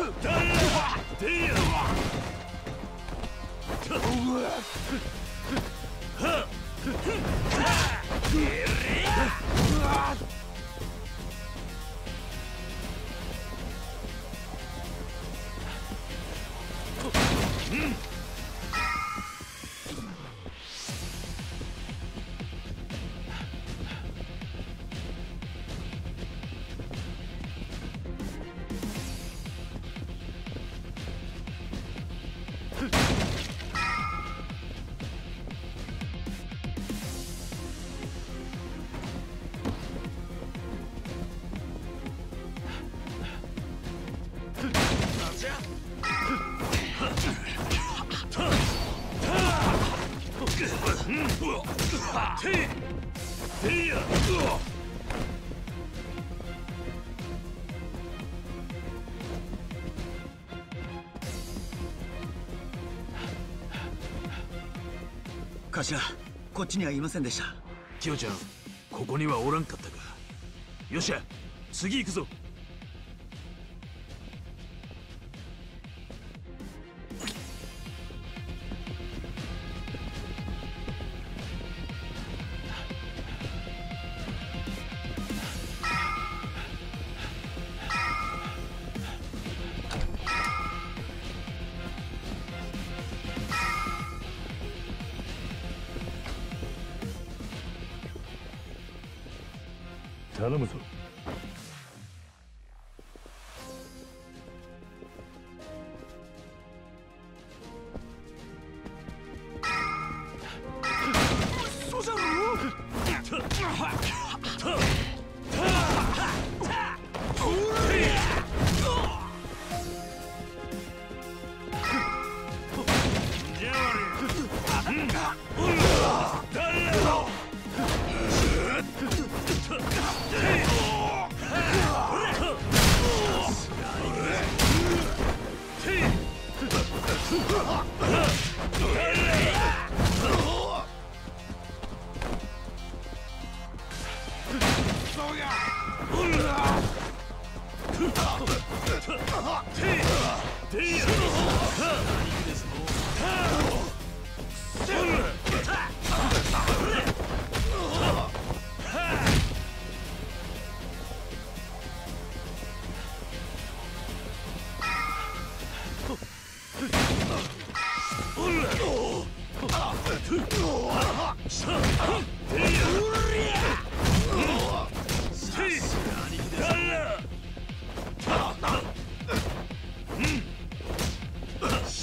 S1: 頭こっちにはいませんでした。キヨちゃんここにはおらんかったか。よっしゃ次行くぞ。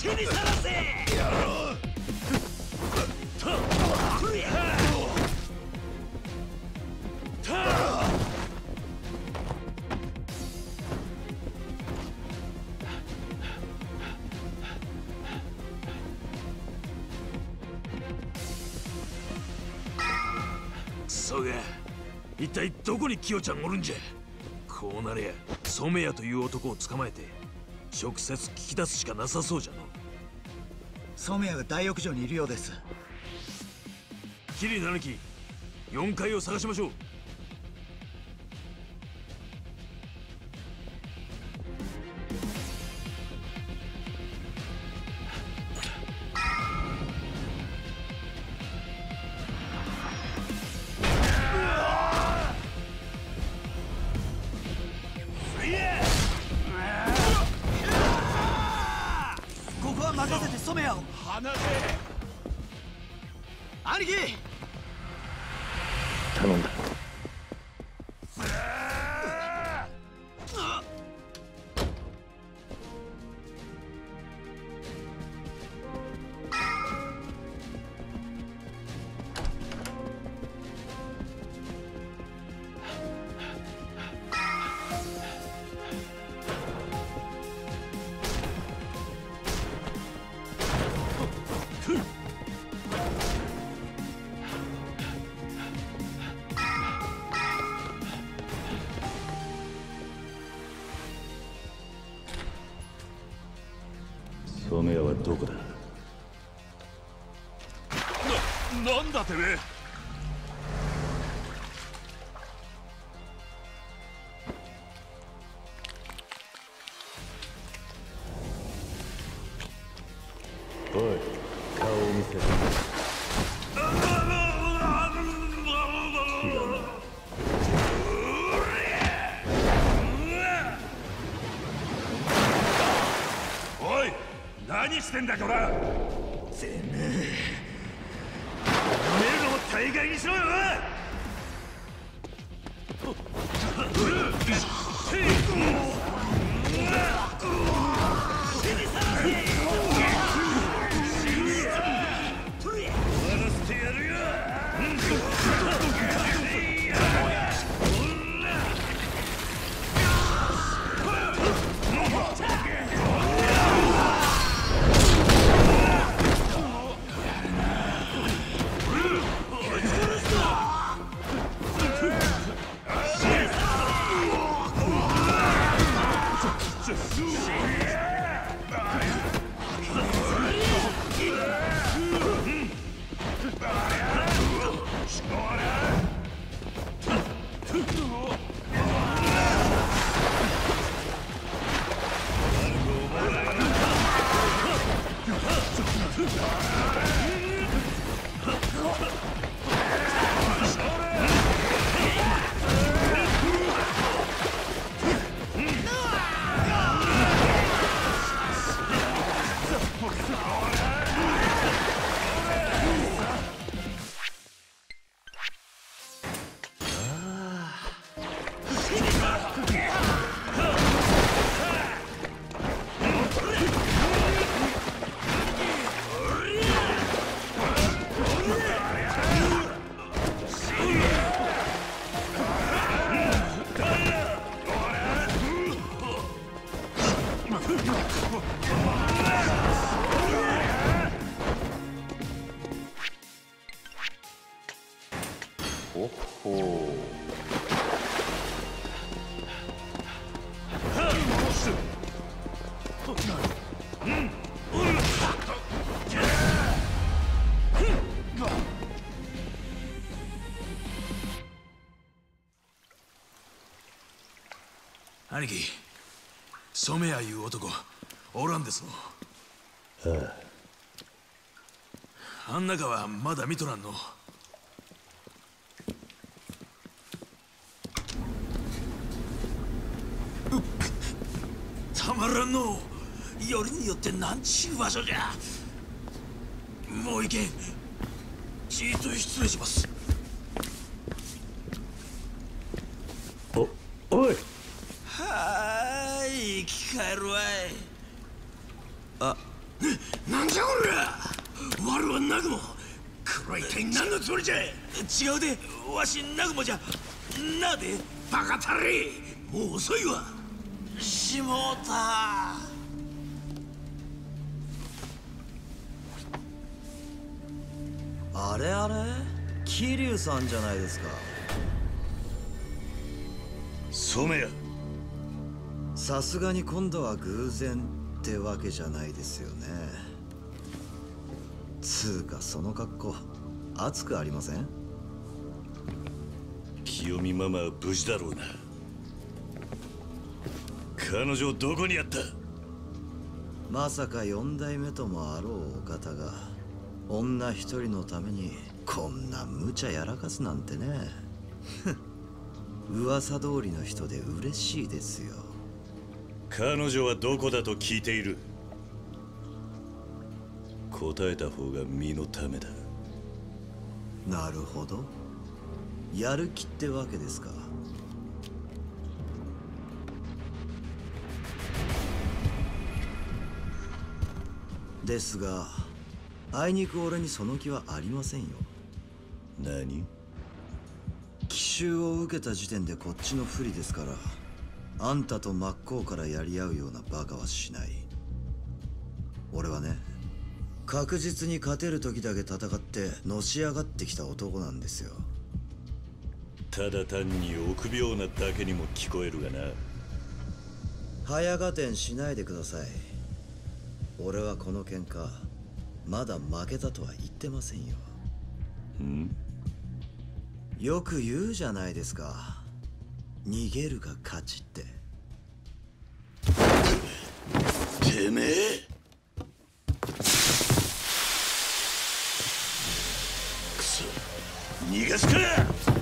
S1: 死にさらせにキヨちゃんおるんじゃ？こうなりゃ染谷という男を捕まえて直接聞き出すしかなさそうじゃの。
S19: 染谷が大浴場にいるようです。
S1: キリナキ4階を探しましょう
S9: 何して
S1: 染谷いう男。おらんですの
S5: う。あ
S1: あん中はまだ見とらんの。たまらんの。よりによってなんちゅう場所じゃもういけんじーっと失礼します
S5: おおい
S1: はーい生き返るわいあなんじゃこりゃ我はナグモこれは一体何のつもりじゃ違うでわしナグモじゃ。なでバカたれ。もう遅いわ。しもうた。
S22: あれあれ？桐生さんじゃないですか。
S5: 染谷。
S22: さすがに今度は偶然ってわけじゃないですよね。つうかその格好熱くありません？
S5: 清美ママは無事だろうな。彼女をどこにやった？
S22: まさか四代目ともあろうお方が女一人のためにこんな無茶やらかすなんてね。噂通りの人で嬉しいですよ。
S5: 彼女はどこだと聞いている？答えた方が身のためだ。
S22: なるほどやる気ってわけですか。ですがあいにく俺にその気はありませんよ。
S5: 何？
S22: 奇襲を受けた時点でこっちの不利ですからあんたと真っ向からやり合うようなバカはしない。俺はね確実に勝てる時だけ戦ってのし上がってきた男なんですよ
S5: ただ単に臆病なだけにも聞こえるがな。
S22: 早合点しないでください。俺はこの喧嘩まだ負けたとは言ってませんよ。
S5: ん？
S22: よく言うじゃないですか。逃げるが勝ちって。
S5: てめえ？逃がすか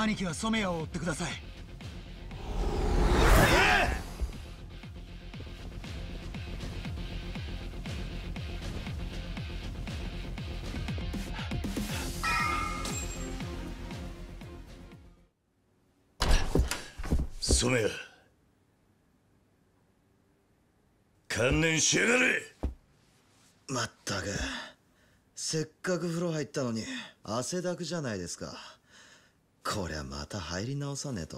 S19: 兄貴は染谷を追ってください。
S5: 染谷観念しやがれ。
S22: まったく。せっかく風呂入ったのに汗だくじゃないですかこりゃまた入り直さねえと。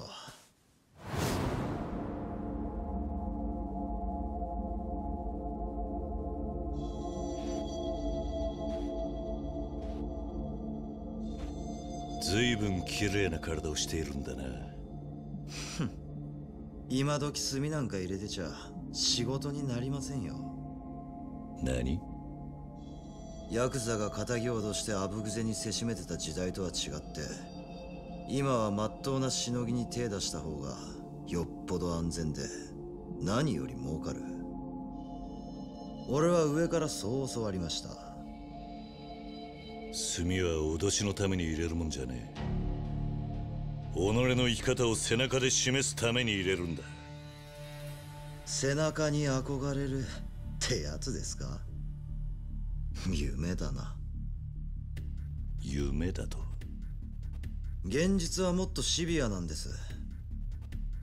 S5: ずいぶん綺麗な体をしているんだな。
S22: 今時炭なんか入れてちゃ仕事になりませんよ。
S5: 何？
S22: ヤクザが仇を脅してあぶぐぜにせしめてた時代とは違って今はまっとうなしのぎに手出した方がよっぽど安全で何より儲かる。俺は上からそう教わりました。
S5: 炭は脅しのために入れるもんじゃねえ。己の生き方を背中で示すために入れるんだ。
S22: 背中に憧れるってやつですか？夢だな。
S5: 夢だと
S22: 現実はもっとシビアなんです。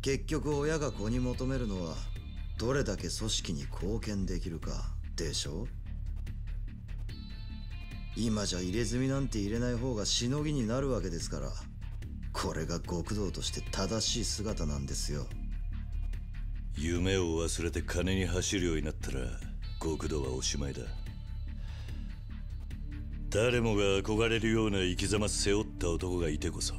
S22: 結局親が子に求めるのはどれだけ組織に貢献できるかでしょ今じゃ入れ墨なんて入れない方がしのぎになるわけですからこれが極道として正しい姿なんですよ。
S5: 夢を忘れて金に走るようになったら極道はおしまいだ。誰もが憧れるような生き様背負った男がいてこそ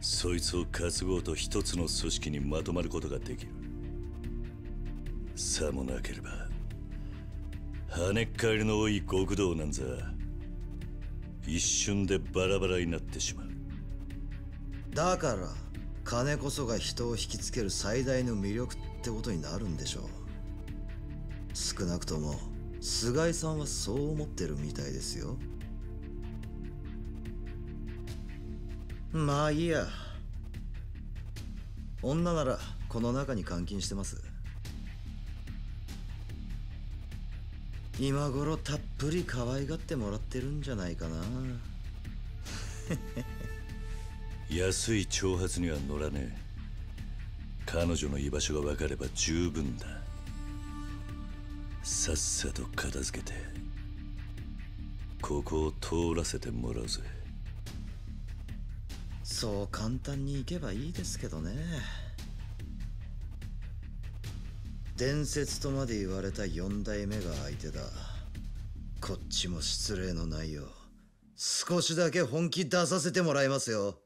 S5: そいつを担ごうと一つの組織にまとまることができる。さもなければ跳ねっ返りの多い極道なんざ一瞬でバラバラになってしまう。
S22: だから金こそが人を引きつける最大の魅力ってことになるんでしょう。少なくとも菅井さんはそう思ってるみたいですよ。まあいいや。女ならこの中に監禁してます。今頃たっぷり可愛がってもらってるんじゃないかな。
S5: 安い挑発には乗らねえ。彼女の居場所が分かれば十分だ。さっさと片付けてここを通らせてもらうぜ。
S22: そう簡単に行けばいいですけどね。伝説とまで言われた四代目が相手だ。こっちも失礼のないよう。少しだけ本気出させてもらいますよ。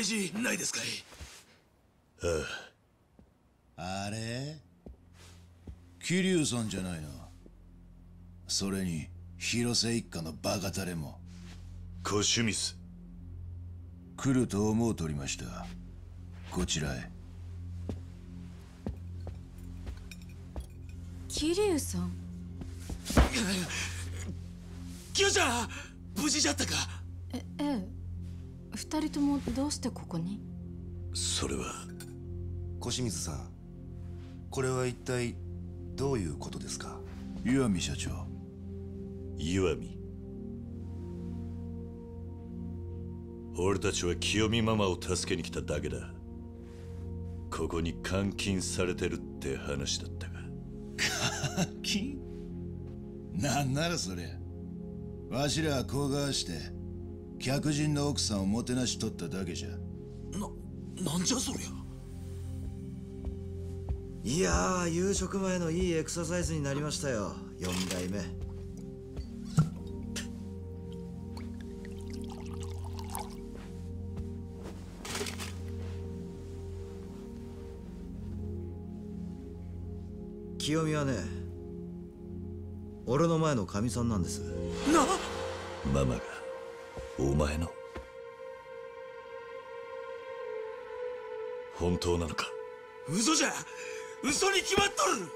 S1: 大事ないですかい？
S25: あれ？桐生さんじゃないの？それに広瀬一家のバカタレも？
S5: 小清水
S25: 来ると思うとりました。こちらへ。
S21: 桐生さん？
S1: キヨちゃん無事じゃったか？
S21: えええ二人ともどうしてここに？
S5: それは。
S26: 小清水さんこれは一体どういうことですか？
S25: 岩見社長。
S5: 岩見。俺たちは清美ママを助けに来ただけだ。ここに監禁されてるって話だったが
S25: 監禁？なんならそりゃわしらはこうがわして客人の奥さんをもてなしとっただけじゃ。
S1: ななんじゃそりゃ。
S22: いやー夕食前のいいエクササイズになりましたよ。4代目。清美はね俺の前のかみさんなんです。
S1: な？
S5: ママがお前の。本当なのか？
S1: 嘘じゃ！嘘に決まっとる！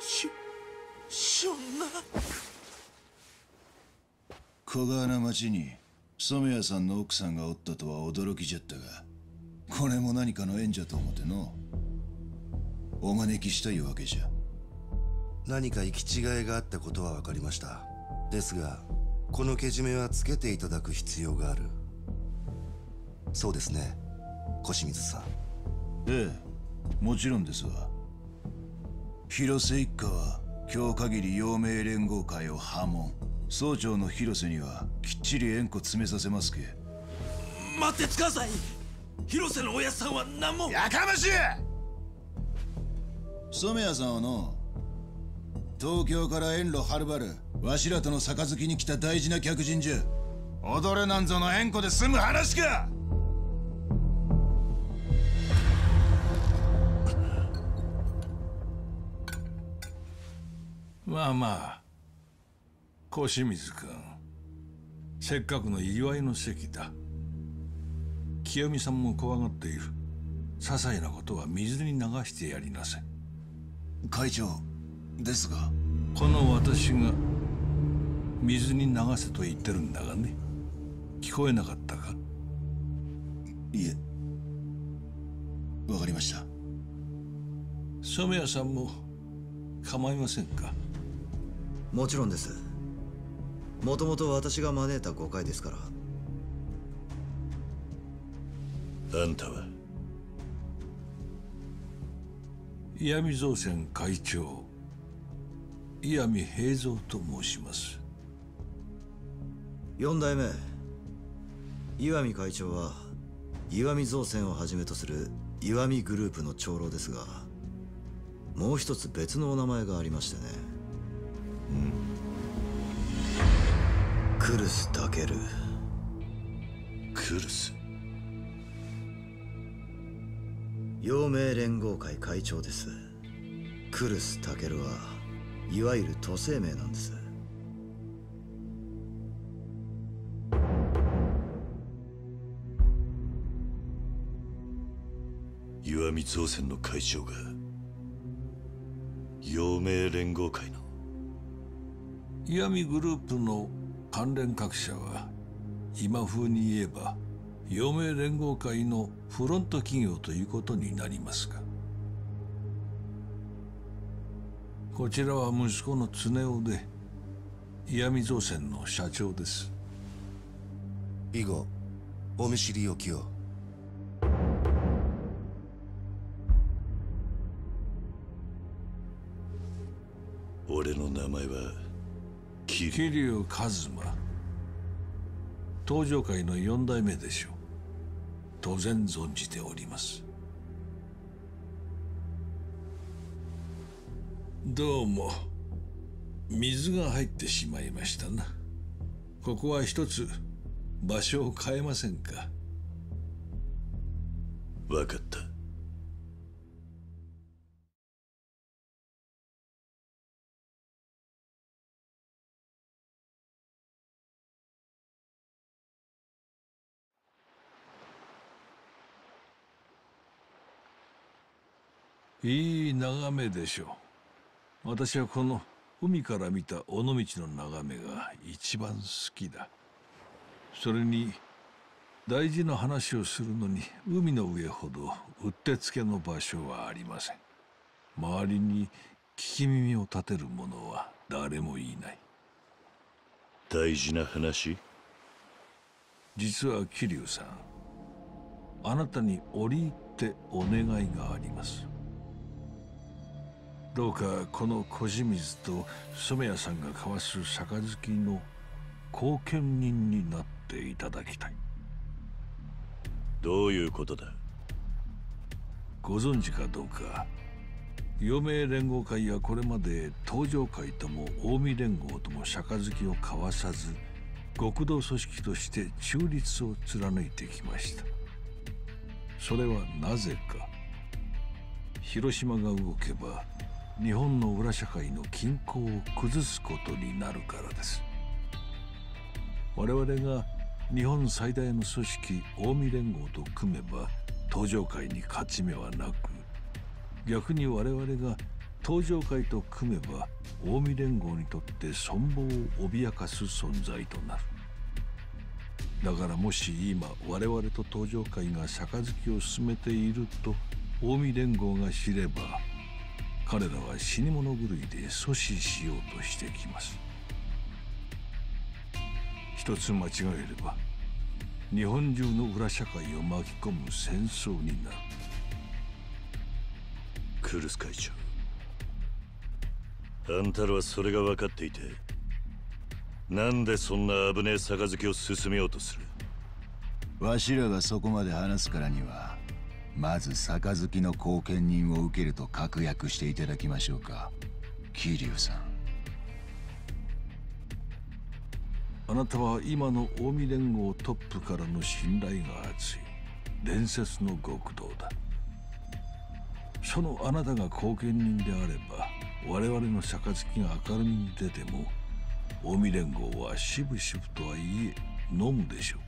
S1: ししょんな。
S25: 小川な町に染谷さんの奥さんがおったとは驚きじゃったがこれも何かの縁じゃと思っての。お招きしたいわけじゃ
S26: 何か行き違いがあったことは分かりました。ですがこのけじめはつけていただく必要がある。そうですね小清水さん。
S25: ええもちろんですわ。広瀬一家は今日限り陽明連合会を破門。総長の広瀬にはきっちり縁故詰めさせますけ。
S1: 待ってつかさい。広瀬のおやっさんは何も。
S25: やかましい！染谷さんはの東京から遠路はるばるわしらとの杯に来た大事な客人じゃ踊れなんぞの縁故で済む話か！
S27: まあまあ小清水君。せっかくの祝いの席だ。清美さんも怖がっている。些細なことは水に流してやりなさい
S25: 会長ですが。
S27: この私が水に流せと言ってるんだがね。聞こえなかったか？
S25: いえ。わかりました。
S27: 染谷さんも構いませんか？
S22: もちろんです。もともと私が招いた誤解ですから。
S5: あんたは？
S27: 岩見造船会長岩見平蔵と申します。
S22: 4代目。岩見会長は岩見造船をはじめとする岩見グループの長老ですがもう一つ別のお名前がありましてね。クルス・タケル
S5: クルス
S22: 陽明連合会会長です。クルス・タケルはいわゆる都政名なんです。
S5: 岩見造船の会長が。陽明連合会の
S27: 岩見グループの関連各社は今風に言えば陽明連合会のフロント企業ということになりますが。こちらは息子の常雄で岩見造船の社長です。
S26: 以後お見知りおきを。
S5: 俺の名前は
S27: 桐生一馬。東上会の四代目でしょう。当然存じておりますどうも。水が入ってしまいましたな。ここは一つ場所を変えませんか？
S5: 分かった。
S27: いい眺めでしょう私はこの海から見た尾道の眺めが一番好きだ。それに大事な話をするのに海の上ほどうってつけの場所はありません。周りに聞き耳を立てる者は誰もいない。
S5: 大事な話？
S27: 実は桐生さんあなたに折り入ってお願いがありますどうかこの小清水と染谷さんが交わす杯の後見人になっていただきたい。
S5: どういうことだ？
S27: ご存知かどうか。余命連合会はこれまで東上会とも近江連合とも杯を交わさず極道組織として中立を貫いてきました。それはなぜか。広島が動けば日本の裏社会の均衡を崩すことになるからです。我々が日本最大の組織近江連合と組めば東上会に勝ち目はなく逆に我々が東上会と組めば近江連合にとって存亡を脅かす存在となる。だからもし今我々と東上会が杯を進めていると近江連合が知れば彼らは死に物狂いで阻止しようとしてきます。一つ間違えれば日本中の裏社会を巻き込む戦争になる。
S5: クルス会長。あんたらはそれが分かっていてなんでそんな危ねえ杯を進めようとする？
S25: わしらがそこまで話すからにはまず杯の後見人を受けると確約していただきましょうか。桐生さん。
S27: あなたは今の近江連合トップからの信頼が厚い。伝説の極道だ。そのあなたが後見人であれば我々の杯が明るみに出ても近江連合はしぶしぶとはいえ飲むでしょう。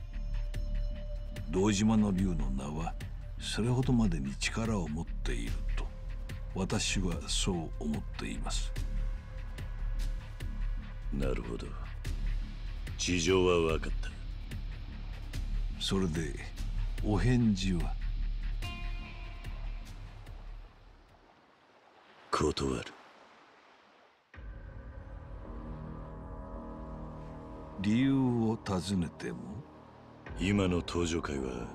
S27: 堂島の竜の名はそれほどまでに力を持っていると私はそう思っています。
S5: なるほど。事情は分かった。
S27: それでお返事は？
S5: 断る。
S27: 理由を尋ねても？
S5: 今の登場会は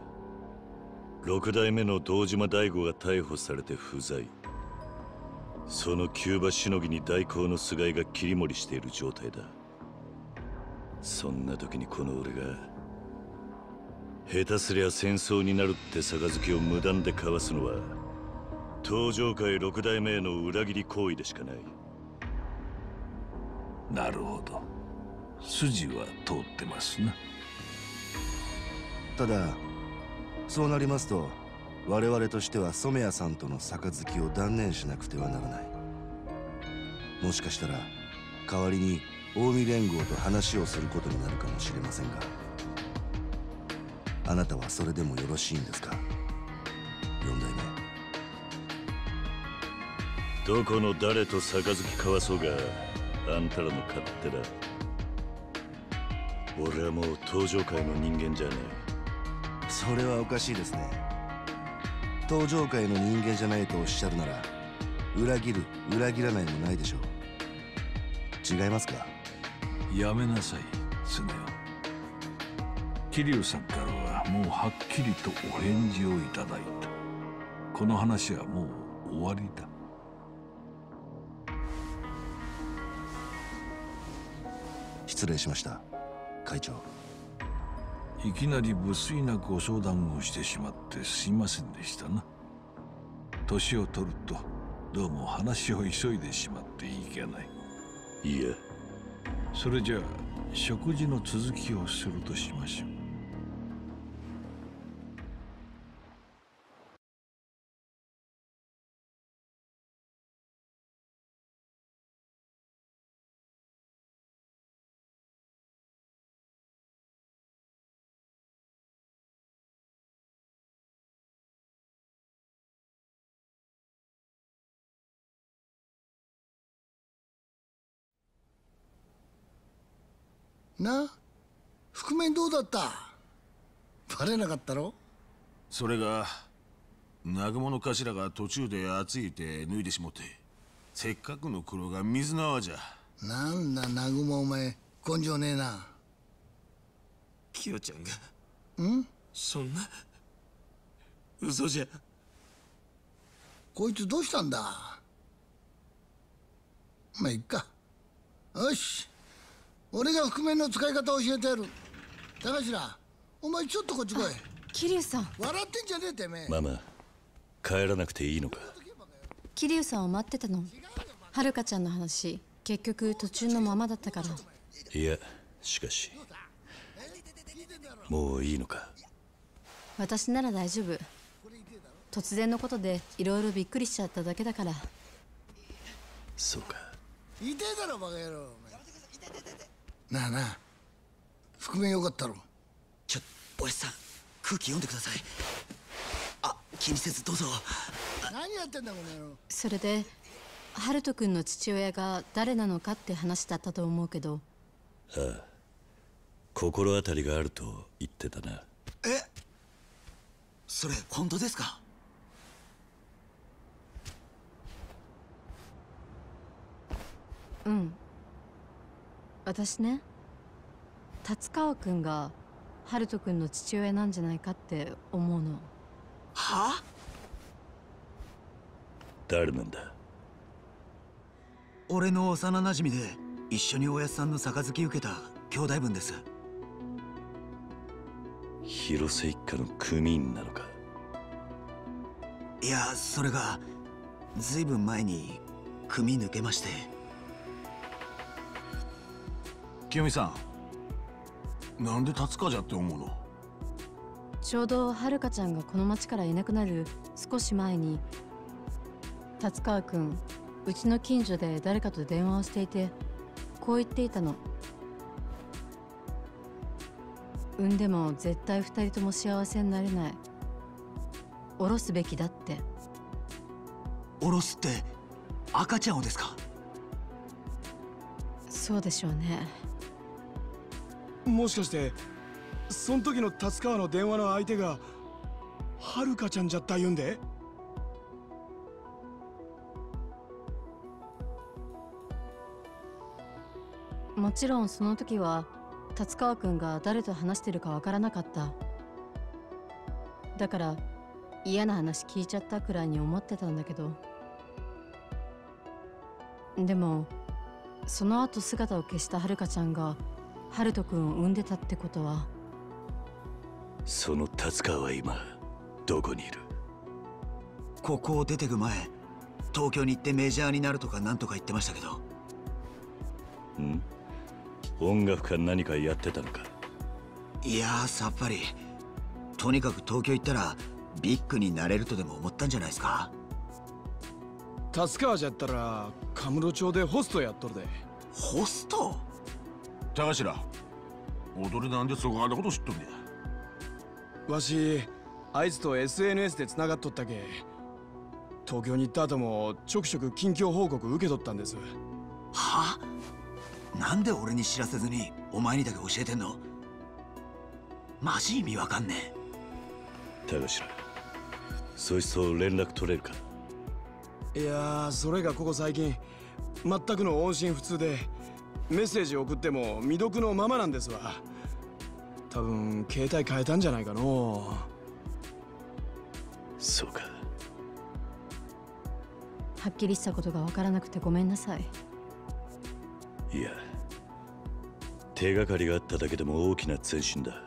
S5: 六代目の堂島大吾が逮捕されて不在。そのキューバしのぎに代行の菅井が切り盛りしている状態だ。そんな時にこの俺が下手すりゃ戦争になるって杯を無断で交わすのは登場界六代目への裏切り行為でしかない。
S27: なるほど。筋は通ってますな。
S26: ただそうなりますと我々としては染谷さんとの杯を断念しなくてはならない。もしかしたら代わりに近江連合と話をすることになるかもしれませんがあなたはそれでもよろしいんですか？四代
S5: 目。どこの誰と杯交わそうがあんたらの勝手だ。俺はもう登場界の人間じゃね
S26: え。それはおかしいですね。登場界の人間じゃないとおっしゃるなら裏切る裏切らないもないでしょう。違いますか？
S27: やめなさいスネ夫。桐生さんからはもうはっきりとお返事をいただいた。この話はもう終わりだ。
S26: 失礼しました会長
S27: いきなり無粋なご相談をしてしまってすいませんでしたな。年を取るとどうも話を急いでしまっていけない。
S5: いや
S27: それじゃあ食事の続きをするとしましょう
S24: な。覆面どうだった？バレなかったろ？
S18: それが南雲の頭が途中で熱いて脱いでしもってせっかくの黒が水の泡じゃ。
S24: なんだ南雲お前。根性ねえな。
S1: キヨちゃんが
S24: ん？
S1: そんな嘘じゃ。
S24: こいつどうしたんだ？まあいっか。よし俺が覆面の使い方を教えてやる。高頭お前ちょっとこっち来い。
S21: 桐生さん。
S24: 笑ってんじゃねえてめえ。
S5: ママ帰らなくていいのか？
S21: 桐生さんを待ってたの。はるかちゃんの話結局途中のままだったから。
S5: いやしかし。もういいのか？
S21: 私なら大丈夫。突然のことでいろいろびっくりしちゃっただけだから。
S5: そうか。
S24: 痛えだろバカ野郎なあなあ覆面よかったろ。
S19: ちょおやさん空気読んでください。あ気にせずどうぞ。
S24: 何やってんだこの野郎。
S21: それでハルト君の父親が誰なのかって話だったと思うけど。
S5: ああ心当たりがあると言ってたな。
S19: え？それ本当ですか？
S21: うん私ね達川君がハルト君の父親なんじゃないかって思うの。
S19: はあ？
S5: 誰なんだ？
S19: 俺の幼なじみで一緒におやっさんの杯受けた兄弟分です。
S5: 広瀬一家の組員なのか？
S19: いやそれがずいぶん前に組抜けまして
S18: 清美さん。なんで達川じゃって思うの？
S21: ちょうどはるかちゃんがこの町からいなくなる少し前に達川君うちの近所で誰かと電話をしていてこう言っていたの。産んでも絶対二人とも幸せになれない。下ろすべきだって。
S19: おろすって赤ちゃんをですか？
S21: そうでしょうね
S28: もしかしてそん時の達川の電話の相手がはるかちゃんじゃった言うんで？
S21: もちろんその時は達川君が誰と話してるかわからなかった。だから嫌な話聞いちゃったくらいに思ってたんだけど。でもその後姿を消したはるかちゃんがハルト君を産んでたってことは。
S5: その達川は今どこにいる？
S19: ここを出てく前東京に行ってメジャーになるとかなんとか言ってましたけど。
S5: ん？音楽か何かやってたのか？
S19: いやーさっぱり。とにかく東京行ったらビッグになれるとでも思ったんじゃないですか？
S28: 達川じゃったらカムロ町でホストやっとるで。
S19: ホスト？
S18: 高頭踊りなんでそこあんなこと知っとんね
S28: わしあいつと SNS で繋がっとったけ。東京に行った後もちょくちょく近況報告受け取ったんです。
S19: は？なんで俺に知らせずにお前にだけ教えてんの？マジ意味わかんね
S5: 高頭そいつと連絡取れるか？
S28: いやーそれがここ最近全くの音信不通でメッセージ送っても未読のままなんですわ。多分携帯変えたんじゃないかの。
S5: そうか。
S21: はっきりしたことがわからなくてごめんなさい。
S5: いや手がかりがあっただけでも大きな前進だ